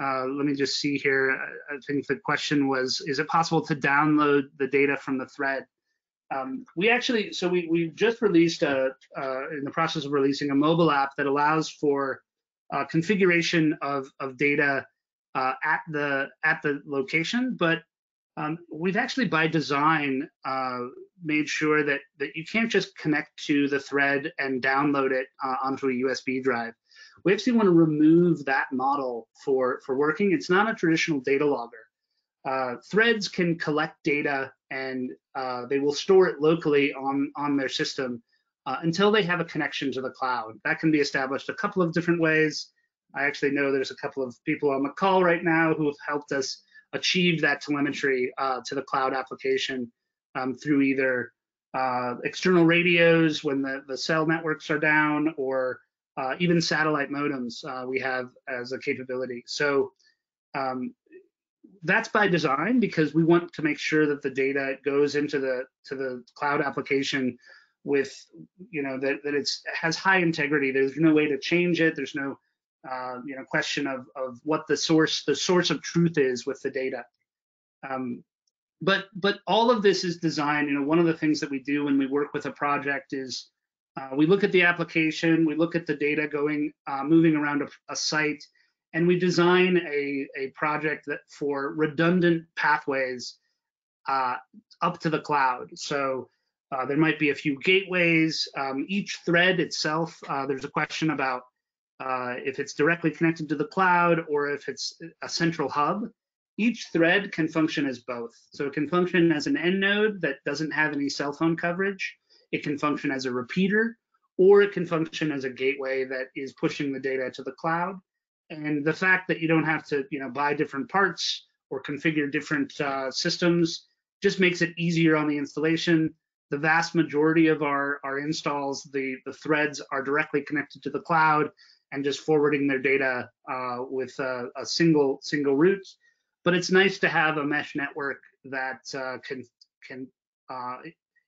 uh, let me just see here. I think the question was, is it possible to download the data from the thread? Um, we actually, so we, we just released, a, uh, in the process of releasing a mobile app that allows for uh, configuration of, of data uh, at the at the location, but Um, we've actually, by design, uh, made sure that that you can't just connect to the thread and download it uh, onto a USB drive. We actually want to remove that model for for working. It's not a traditional data logger. Uh, threads can collect data and uh, they will store it locally on on their system uh, until they have a connection to the cloud. That can be established a couple of different ways. I actually know there's a couple of people on the call right now who have helped us achieve that telemetry uh, to the cloud application um, through either uh, external radios when the, the cell networks are down or uh, even satellite modems uh, we have as a capability. So um, that's by design because we want to make sure that the data goes into the to the cloud application with you know that, that it's has high integrity. There's no way to change it. There's no uh, you know question of of what the source the source of truth is with the data. Um, but but all of this is designed you know one of the things that we do when we work with a project is uh, we look at the application we look at the data going uh, moving around a, a, site and we design a, a project that for redundant pathways uh, up to the cloud so uh, there might be a few gateways. Um, each thread itself, uh, there's a question about uh, if it's directly connected to the cloud or if it's a central hub. Each thread can function as both. So it can function as an end node that doesn't have any cell phone coverage. It can function as a repeater, or it can function as a gateway that is pushing the data to the cloud. And the fact that you don't have to, you know, buy different parts or configure different uh, systems just makes it easier on the installation the vast majority of our, our installs, the, the threads are directly connected to the cloud and just forwarding their data uh, with a, a, single single route. But it's nice to have a mesh network that uh, can can uh,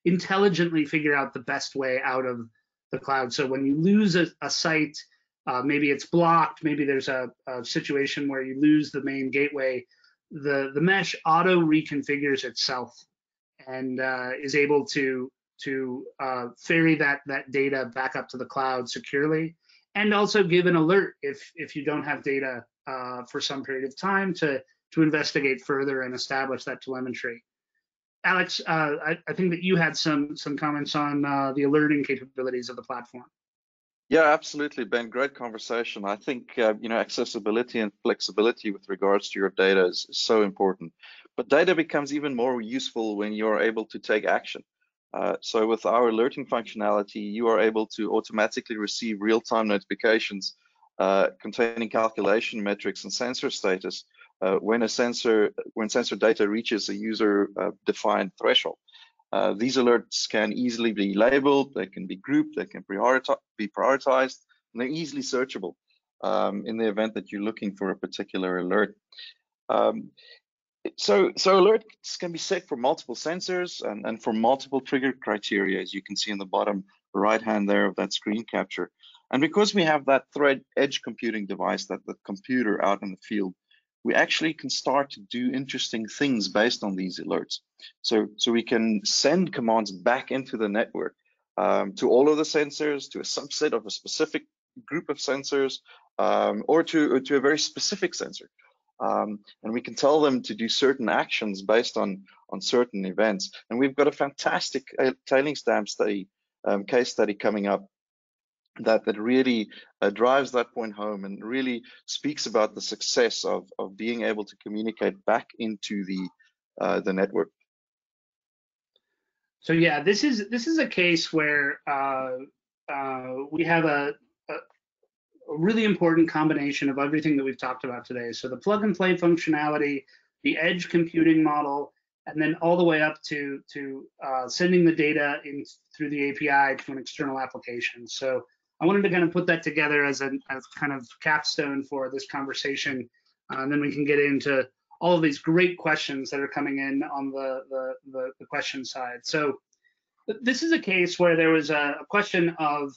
intelligently figure out the best way out of the cloud. So when you lose a, a site, uh, maybe it's blocked, maybe there's a, a situation where you lose the main gateway, the the mesh auto reconfigures itself and uh, is able to to uh, ferry that that data back up to the cloud securely, and also give an alert if if you don't have data uh, for some period of time to to investigate further and establish that telemetry. Alex, uh, I, I, think that you had some some comments on uh, the alerting capabilities of the platform. Yeah, absolutely, Ben. Great conversation. I think uh, you know accessibility and flexibility with regards to your data is so important. But data becomes even more useful when you're able to take action. Uh, so with our alerting functionality, you are able to automatically receive real-time notifications uh, containing calculation metrics and sensor status uh, when a sensor when sensor data reaches a user-defined uh, threshold. Uh, these alerts can easily be labeled, they can be grouped, they can be prioritized, and they're easily searchable um, in the event that you're looking for a particular alert. Um, so, so alerts can be set for multiple sensors and, and for multiple trigger criteria, as you can see in the bottom right hand there of that screen capture. And because we have that thread edge computing device, that the computer out in the field, we actually can start to do interesting things based on these alerts. So, so we can send commands back into the network um, to all of the sensors, to a subset of a specific group of sensors, um, or to, to a very specific sensor um, and we can tell them to do certain actions based on on certain events. And we've got a fantastic uh, tailings dam study um, case study coming up that that really uh, drives that point home and really speaks about the success of of being able to communicate back into the uh, the network. So yeah, this is this is a case where uh, uh, we have a, a really important combination of everything that we've talked about today. So the plug and play functionality, the edge computing model, and then all the way up to to uh, sending the data in through the API to an external application. So I wanted to kind of put that together as a as kind of capstone for this conversation, uh, and then we can get into all of these great questions that are coming in on the the, the, the question side. So this is a case where there was a, a question of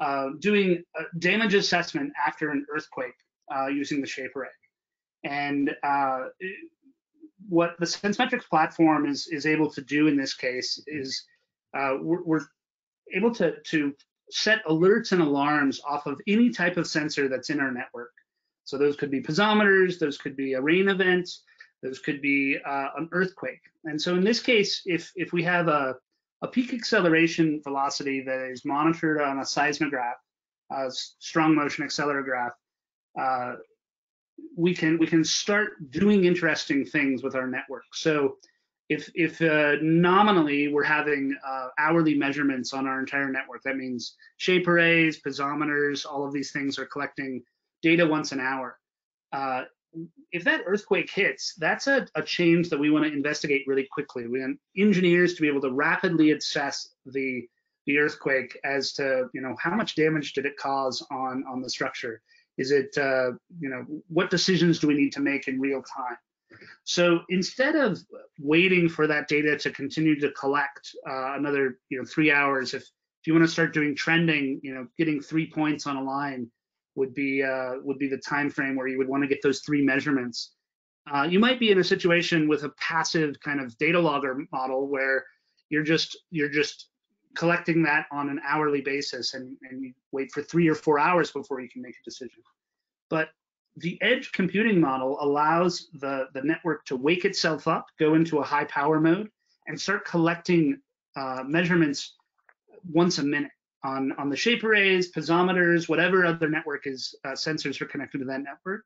uh, doing a damage assessment after an earthquake uh, using the shape array. And uh, what the SenseMetrics platform is is able to do in this case is uh, we're, we're, able to to set alerts and alarms off of any type of sensor that's in our network. So those could be piezometers, those could be a rain event, Those could be uh, an earthquake. And so in this case, if, if we have a, a peak acceleration velocity that is monitored on a seismograph, a strong motion accelerograph, uh, we can we can start doing interesting things with our network. So if if uh, nominally we're having uh, hourly measurements on our entire network, that means shape arrays, piezometers, all of these things are collecting data once an hour. Uh, if that earthquake hits, that's a, a change that we want to investigate really quickly. We want engineers to be able to rapidly assess the the earthquake as to you know how much damage did it cause on on the structure. Is it uh, you know what decisions do we need to make in real time? So instead of waiting for that data to continue to collect uh, another you know three hours, if if you want to start doing trending, you know getting three points on a line would be uh, would be the time frame where you would want to get those three measurements. Uh, you might be in a situation with a passive kind of data logger model where you're just you're just collecting that on an hourly basis and, and you wait for three or four hours before you can make a decision. But the edge computing model allows the, the network to wake itself up, go into a high power mode, and start collecting uh, measurements once a minute on, on the shape arrays, piezometers, whatever other network is uh, sensors are connected to that network.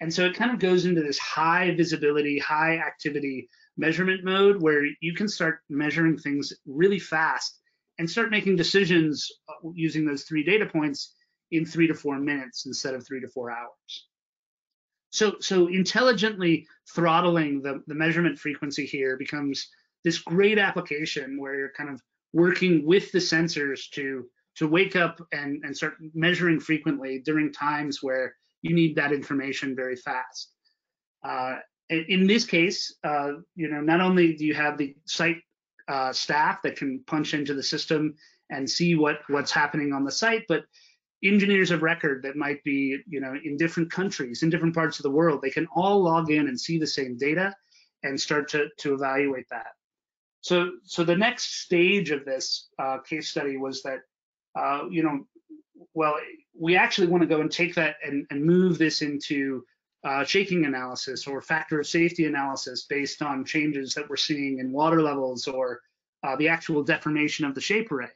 And so it kind of goes into this high visibility, high activity measurement mode where you can start measuring things really fast and start making decisions uh, using those three data points in three to four minutes instead of three to four hours. So, so intelligently throttling the, the measurement frequency here becomes this great application where you're kind of working with the sensors to to wake up and, and start measuring frequently during times where you need that information very fast. Uh, in this case, uh, you know, not only do you have the site uh, staff that can punch into the system and see what what's happening on the site, but engineers of record that might be, you know, in different countries, in different parts of the world, they can all log in and see the same data and start to to evaluate that. So, so the next stage of this uh, case study was that, uh, you know, well, we actually want to go and take that and, and move this into uh, shaking analysis or factor of safety analysis based on changes that we're seeing in water levels or uh, the actual deformation of the shape array.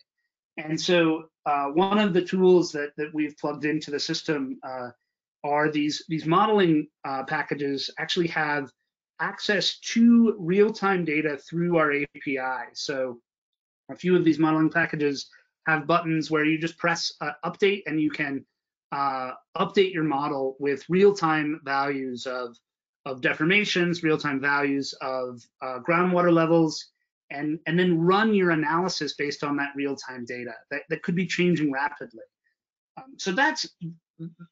And so uh, one of the tools that, that we've plugged into the system uh, are these, these modeling packages actually have access to real-time data through our API. So a few of these modeling packages have buttons where you just press uh, update and you can uh, update your model with real-time values of, of deformations, real-time values of uh, groundwater levels, and, and then run your analysis based on that real-time data that, that could be changing rapidly. Um, so that's,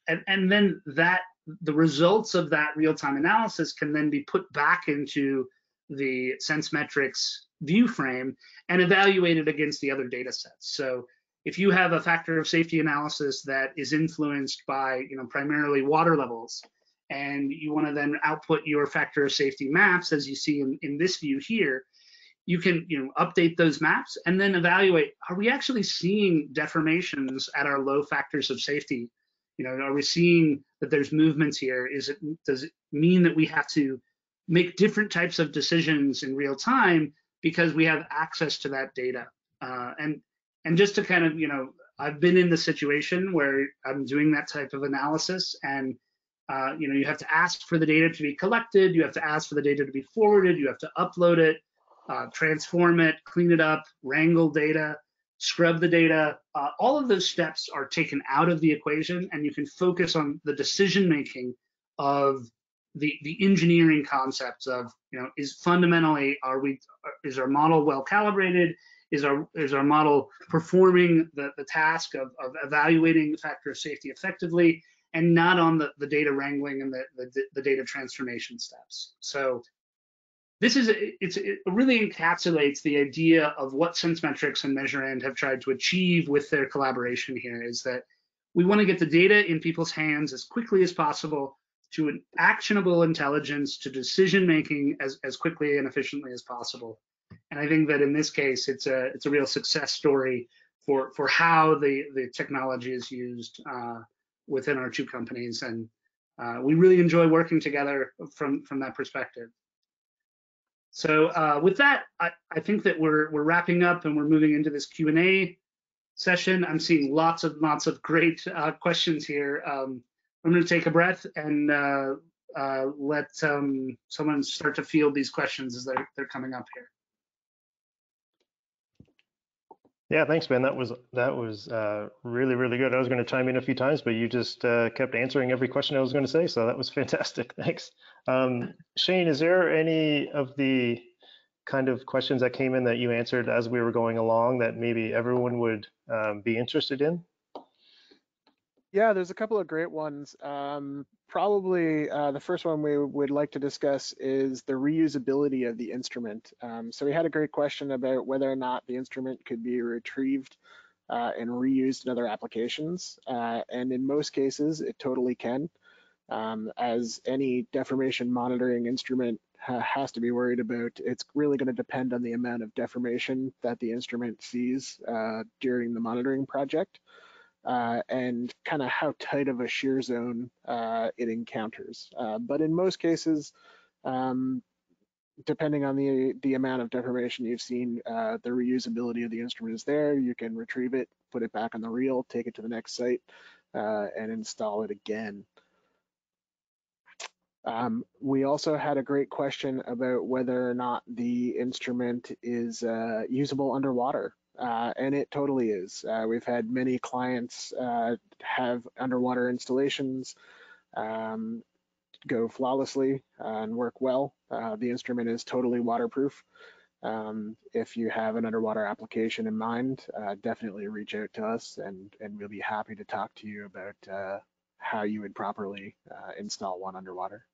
and, and then that the results of that real-time analysis can then be put back into the SenseMetrics view frame and evaluated against the other data sets. So if you have a factor of safety analysis that is influenced by, you know, primarily water levels, and you want to then output your factor of safety maps, as you see in, in this view here, you can, you know, update those maps and then evaluate, are we actually seeing deformations at our low factors of safety you know, are we seeing that there's movements here? Is it does it mean that we have to make different types of decisions in real time because we have access to that data? Uh, and and just to kind of you know, I've been in the situation where I'm doing that type of analysis, and uh, you know, you have to ask for the data to be collected, you have to ask for the data to be forwarded, you have to upload it, uh, transform it, clean it up, wrangle data scrub the data. Uh, all of those steps are taken out of the equation and you can focus on the decision making of the, the engineering concepts of, you know, is fundamentally, are we, is our model well calibrated? Is our, is our model performing the, the task of, of evaluating the factor of safety effectively and not on the, the data wrangling and the, the, the data transformation steps. So this is it's it really encapsulates the idea of what SenseMetrics and Measurand have tried to achieve with their collaboration here is that we want to get the data in people's hands as quickly as possible to an actionable intelligence to decision making as, as quickly and efficiently as possible. And I think that in this case, it's a it's a real success story for for how the the technology is used uh, within our two companies, and uh, we really enjoy working together from from that perspective. So uh, with that, I, I think that we're we're wrapping up and we're moving into this Q and A session. I'm seeing lots of lots of great uh, questions here. Um, I'm going to take a breath and uh, uh, let um, someone start to field these questions as they're they're coming up here. Yeah, thanks, Ben. That was that was uh, really really good. I was going to chime in a few times, but you just uh, kept answering every question I was going to say, so that was fantastic. Thanks. Um, Shane, is there any of the kind of questions that came in that you answered as we were going along that maybe everyone would um, be interested in? Yeah, there's a couple of great ones. Um, probably uh, the first one we would like to discuss is the reusability of the instrument. Um, so we had a great question about whether or not the instrument could be retrieved uh, and reused in other applications. Uh, and in most cases, it totally can. Um, as any deformation monitoring instrument ha has to be worried about, it's really going to depend on the amount of deformation that the instrument sees uh, during the monitoring project uh, and kind of how tight of a shear zone uh, it encounters. Uh, but in most cases, um, depending on the the amount of deformation you've seen, uh, the reusability of the instrument is there. You can retrieve it, put it back on the reel, take it to the next site, uh, and install it again. Um, we also had a great question about whether or not the instrument is uh, usable underwater uh, and it totally is. Uh, we've had many clients uh, have underwater installations um, go flawlessly and work well. Uh, the instrument is totally waterproof. Um, if you have an underwater application in mind, uh, definitely reach out to us and, and we'll be happy to talk to you about uh, how you would properly install one underwater.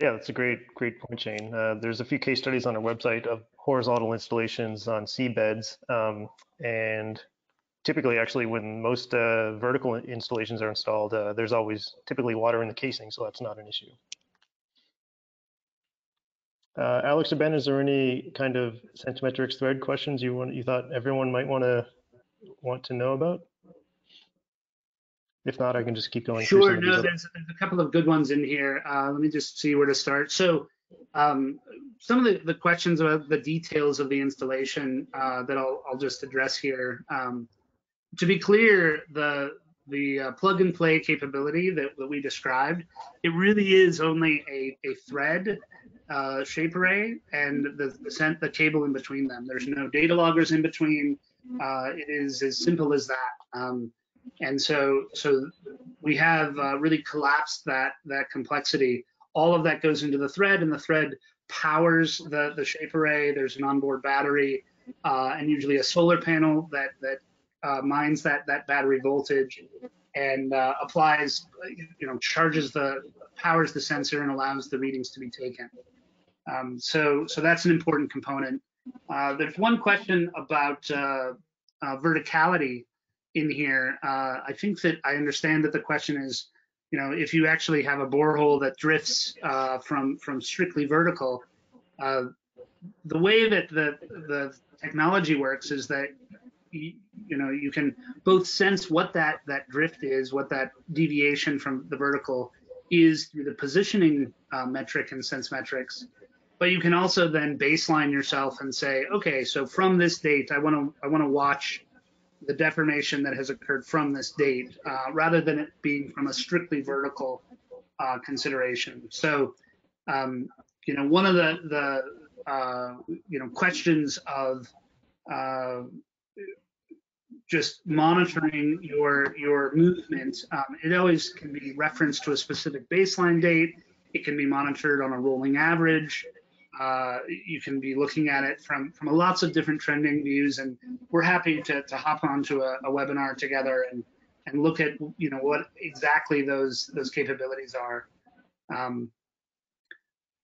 Yeah, that's a great, great point, Shane. Uh, there's a few case studies on our website of horizontal installations on seabeds, um, and typically, actually, when most uh, vertical installations are installed, uh, there's always typically water in the casing, so that's not an issue. Uh, Alex or Ben, is there any kind of Sensemetrics thread questions you want you thought everyone might want to want to know about? If not, I can just keep going. Sure. No, there's, there's, a couple of good ones in here. Uh, let me just see where to start. So um, some of the, the, questions about the details of the installation uh, that I'll, I'll, just address here. Um, to be clear, the the uh, plug and play capability that, that, we described, it really is only a, a thread uh, shape array and the, the, sent, the cable in between them. There's no data loggers in between. Uh, it is as simple as that. Um, and so so we have uh, really collapsed that that complexity. All of that goes into the thread, and the thread powers the the shape array. There's an onboard battery, uh, and usually a solar panel that that uh, mines that that battery voltage and uh, applies, you know, charges the powers the sensor and allows the readings to be taken. Um, so so that's an important component. Uh, there's one question about uh, verticality in here. Uh, I think that I understand that the question is, you know, if you actually have a borehole that drifts uh, from from strictly vertical, uh, the way that the the technology works is that you, you, know you can both sense what that that drift is, what that deviation from the vertical is through the positioning uh, metric and SenseMetrics, but you can also then baseline yourself and say, okay, so from this date, I want to I want to watch the deformation that has occurred from this date, uh, rather than it being from a strictly vertical uh, consideration. So, um, you know, one of the the uh, you know questions of uh, just monitoring your your movement, um, it always can be referenced to a specific baseline date. It can be monitored on a rolling average. Uh, you can be looking at it from from lots of different trending views, and we're happy to, to hop onto a, a webinar together and and look at you know what exactly those those capabilities are. Um,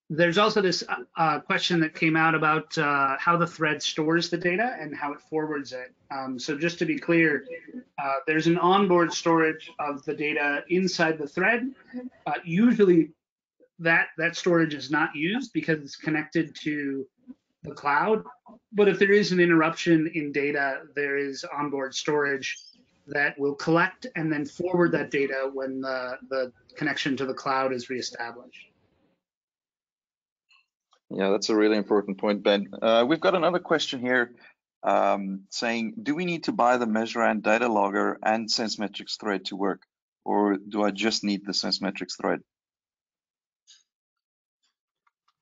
there's also this uh, uh, question that came out about uh, how the thread stores the data and how it forwards it. Um, so just to be clear, uh, there's an onboard storage of the data inside the thread. Usually that that storage is not used because it's connected to the cloud. But if there is an interruption in data, there is onboard storage that will collect and then forward that data when the, the connection to the cloud is reestablished. Yeah, that's a really important point, Ben. Uh, we've got another question here um, saying, do we need to buy the Measurand data logger and SenseMetrics thread to work, or do I just need the SenseMetrics thread?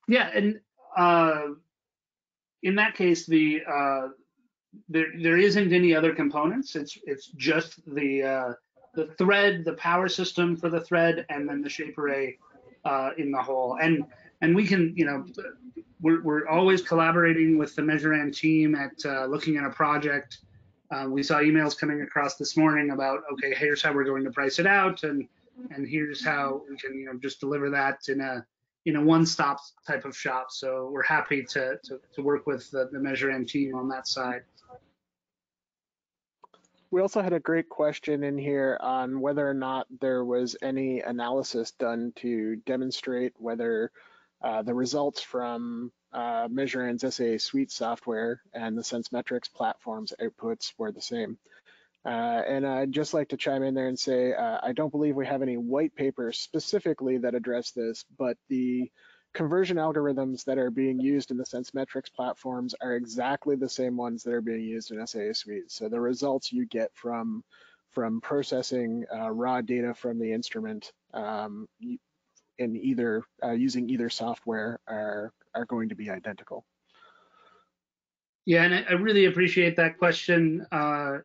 Yeah, and uh, in that case, the uh, there there isn't any other components. It's it's just the uh, the thread, the power system for the thread, and then the shape array uh, in the whole. And and we can, you know, we're we're always collaborating with the Measurand team at uh, looking at a project. Uh, we saw emails coming across this morning about okay, here's how we're going to price it out, and and here's how we can you know just deliver that in a in know one-stop type of shop. So we're happy to to, to work with the, the Measurand team on that side. We also had a great question in here on whether or not there was any analysis done to demonstrate whether uh, the results from uh, Measurand's SAA Suite software and the SenseMetrics platform's outputs were the same. Uh, and I'd just like to chime in there and say, uh, I don't believe we have any white papers specifically that address this, but the conversion algorithms that are being used in the SenseMetrics platforms are exactly the same ones that are being used in SAA Suite. So the results you get from from processing uh, raw data from the instrument um, in either uh, using either software are are going to be identical. Yeah, and I really appreciate that question uh,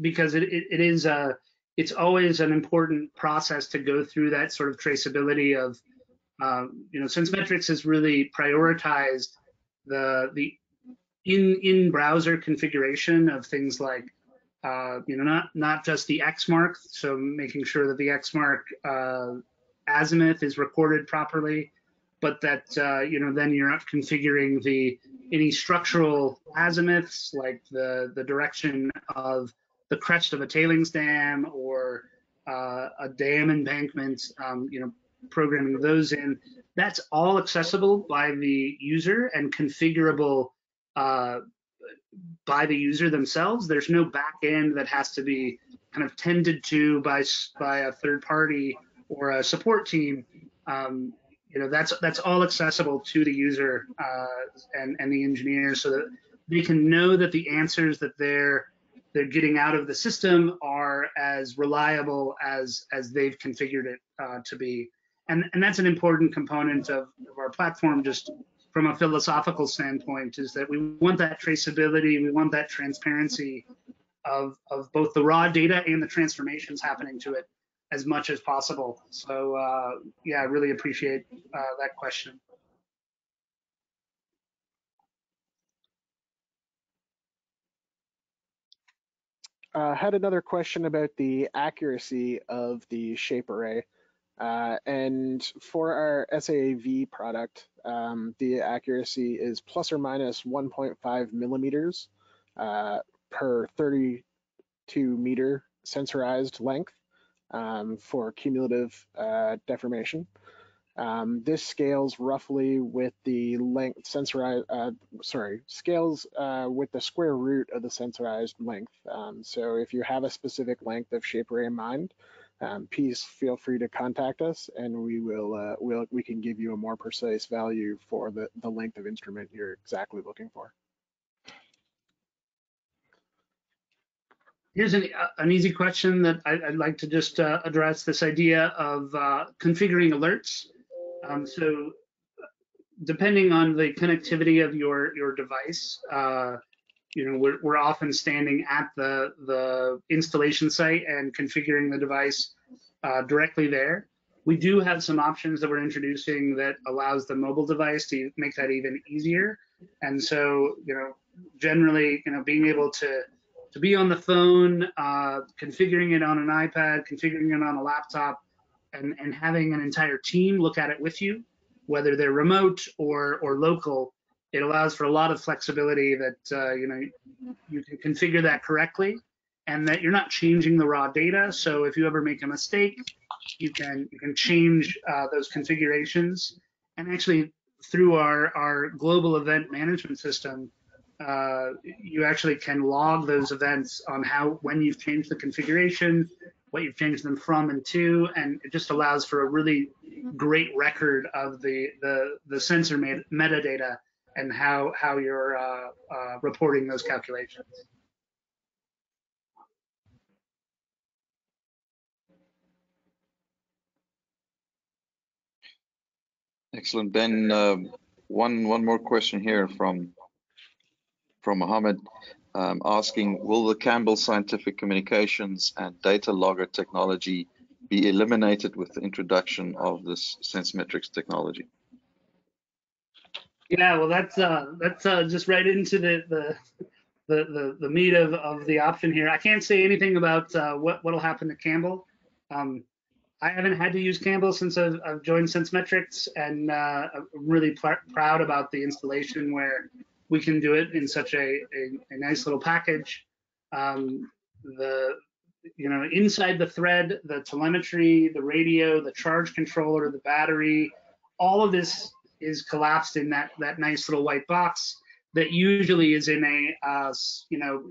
because it, it, it is a uh, it's always an important process to go through that sort of traceability of um, you know, SenseMetrics has really prioritized the the in in browser configuration of things like uh, you know not not just the X mark, so making sure that the X mark uh, azimuth is recorded properly, but that uh, you know then you're not configuring the any structural azimuths like the the direction of the crest of a tailings dam or uh, a dam embankment, um, you know, programming those in. That's all accessible by the user and configurable uh, by the user themselves. There's no back end that has to be kind of tended to by by a third party or a support team. Um, you know, that's that's all accessible to the user uh, and and the engineer, so that they can know that the answers that they're they're getting out of the system are as reliable as as they've configured it uh, to be. And and that's an important component of, of our platform just from a philosophical standpoint is that we want that traceability we want that transparency of of both the raw data and the transformations happening to it as much as possible. So uh, yeah i really appreciate uh, that question uh, had another question about the accuracy of the shape array. Uh, and for our SAAV product, um, the accuracy is plus or minus 1.5 millimeters uh, per 32 meter sensorized length um, for cumulative uh, deformation. Um, this scales roughly with the length sensorized, uh, sorry, scales uh, with the square root of the sensorized length. Um, so if you have a specific length of shape array in mind, um, please feel free to contact us and we will uh, we'll, we can give you a more precise value for the, the length of instrument you're exactly looking for. Here's an, uh, an easy question that I, would like to just uh, address this idea of uh, configuring alerts. Um, so depending on the connectivity of your, your device, uh, you know, we're, we're often standing at the, the installation site and configuring the device uh, directly there. We do have some options that we're introducing that allows the mobile device to make that even easier. And so, you know, generally, you know, being able to to be on the phone, uh, configuring it on an iPad, configuring it on a laptop, and and having an entire team look at it with you, whether they're remote or or local, it allows for a lot of flexibility that uh, you know you can configure that correctly and that you're not changing the raw data. So if you ever make a mistake you can you can change uh, those configurations. And actually through our our global event management system uh, you actually can log those events on how when you've changed the configuration what you've changed them from and to and it just allows for a really great record of the the the sensor met- metadata and how how you're uh, uh, reporting those calculations. Excellent. Ben, um, one one more question here from from Mohammed um, asking, will the Campbell Scientific Communications and Data Logger technology be eliminated with the introduction of this SenseMetrics technology? Yeah, well, that's uh, that's uh, just right into the the the the, the meat of, of the option here. I can't say anything about uh, what what'll happen to Campbell. Um, I haven't had to use Campbell since I've, I've joined SenseMetrics, and uh, I'm really pr- proud about the installation where we can do it in such a, a, a nice little package. Um, the you know inside the thread, the telemetry, the radio, the charge controller, the battery, all of this is collapsed in that that nice little white box that usually is in a uh, you know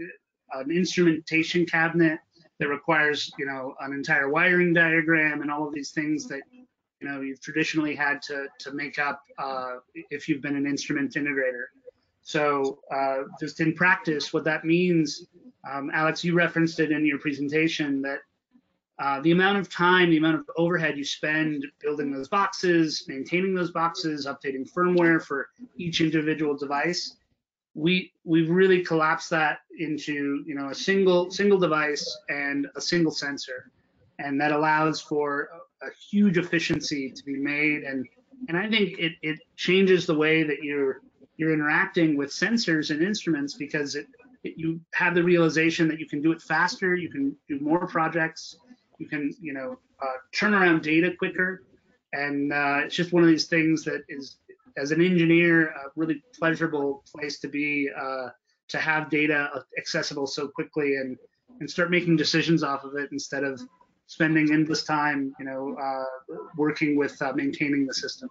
an instrumentation cabinet that requires you know an entire wiring diagram and all of these things that you know you've traditionally had to to make up uh, if you've been an instrument integrator. So uh, just in practice, what that means, um, Alex, you referenced it in your presentation that uh, the amount of time, the amount of overhead you spend building those boxes, maintaining those boxes, updating firmware for each individual device, we we've really collapsed that into you know a single single device and a single sensor, and that allows for a, a huge efficiency to be made, and and I think it it changes the way that you're you're interacting with sensors and instruments because it, it you have the realization that you can do it faster, you can do more projects, you can you know uh, turn around data quicker. And uh, it's just one of these things that is as an engineer a really pleasurable place to be uh, to have data accessible so quickly and and start making decisions off of it instead of spending endless time you know uh, working with uh, maintaining the system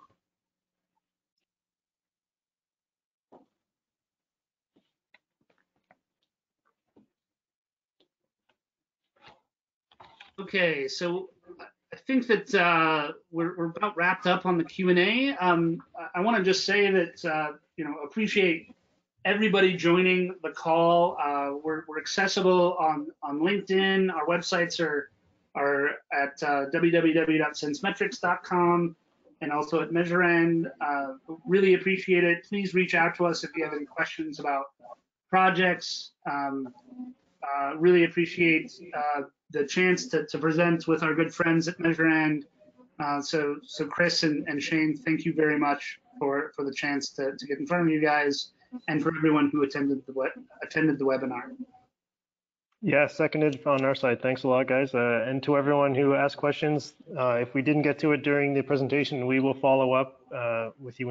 Okay, so I think that uh, we're, we're about wrapped up on the Q and A. Um, I want to just say that uh, you know appreciate everybody joining the call. Uh, we're, we're accessible on on LinkedIn. Our websites are are at uh, www.sensemetrics.com and also at Measurand. Uh, really appreciate it. Please reach out to us if you have any questions about projects. Um, uh, really appreciate uh, the chance to, to present with our good friends at Measurand. Uh, so, so Chris and, and Shane, thank you very much for, for the chance to, to get in front of you guys and for everyone who attended the attended the webinar. Yeah, seconded on our side. Thanks a lot, guys. Uh, and to everyone who asked questions, uh, if we didn't get to it during the presentation, we will follow up uh, with you.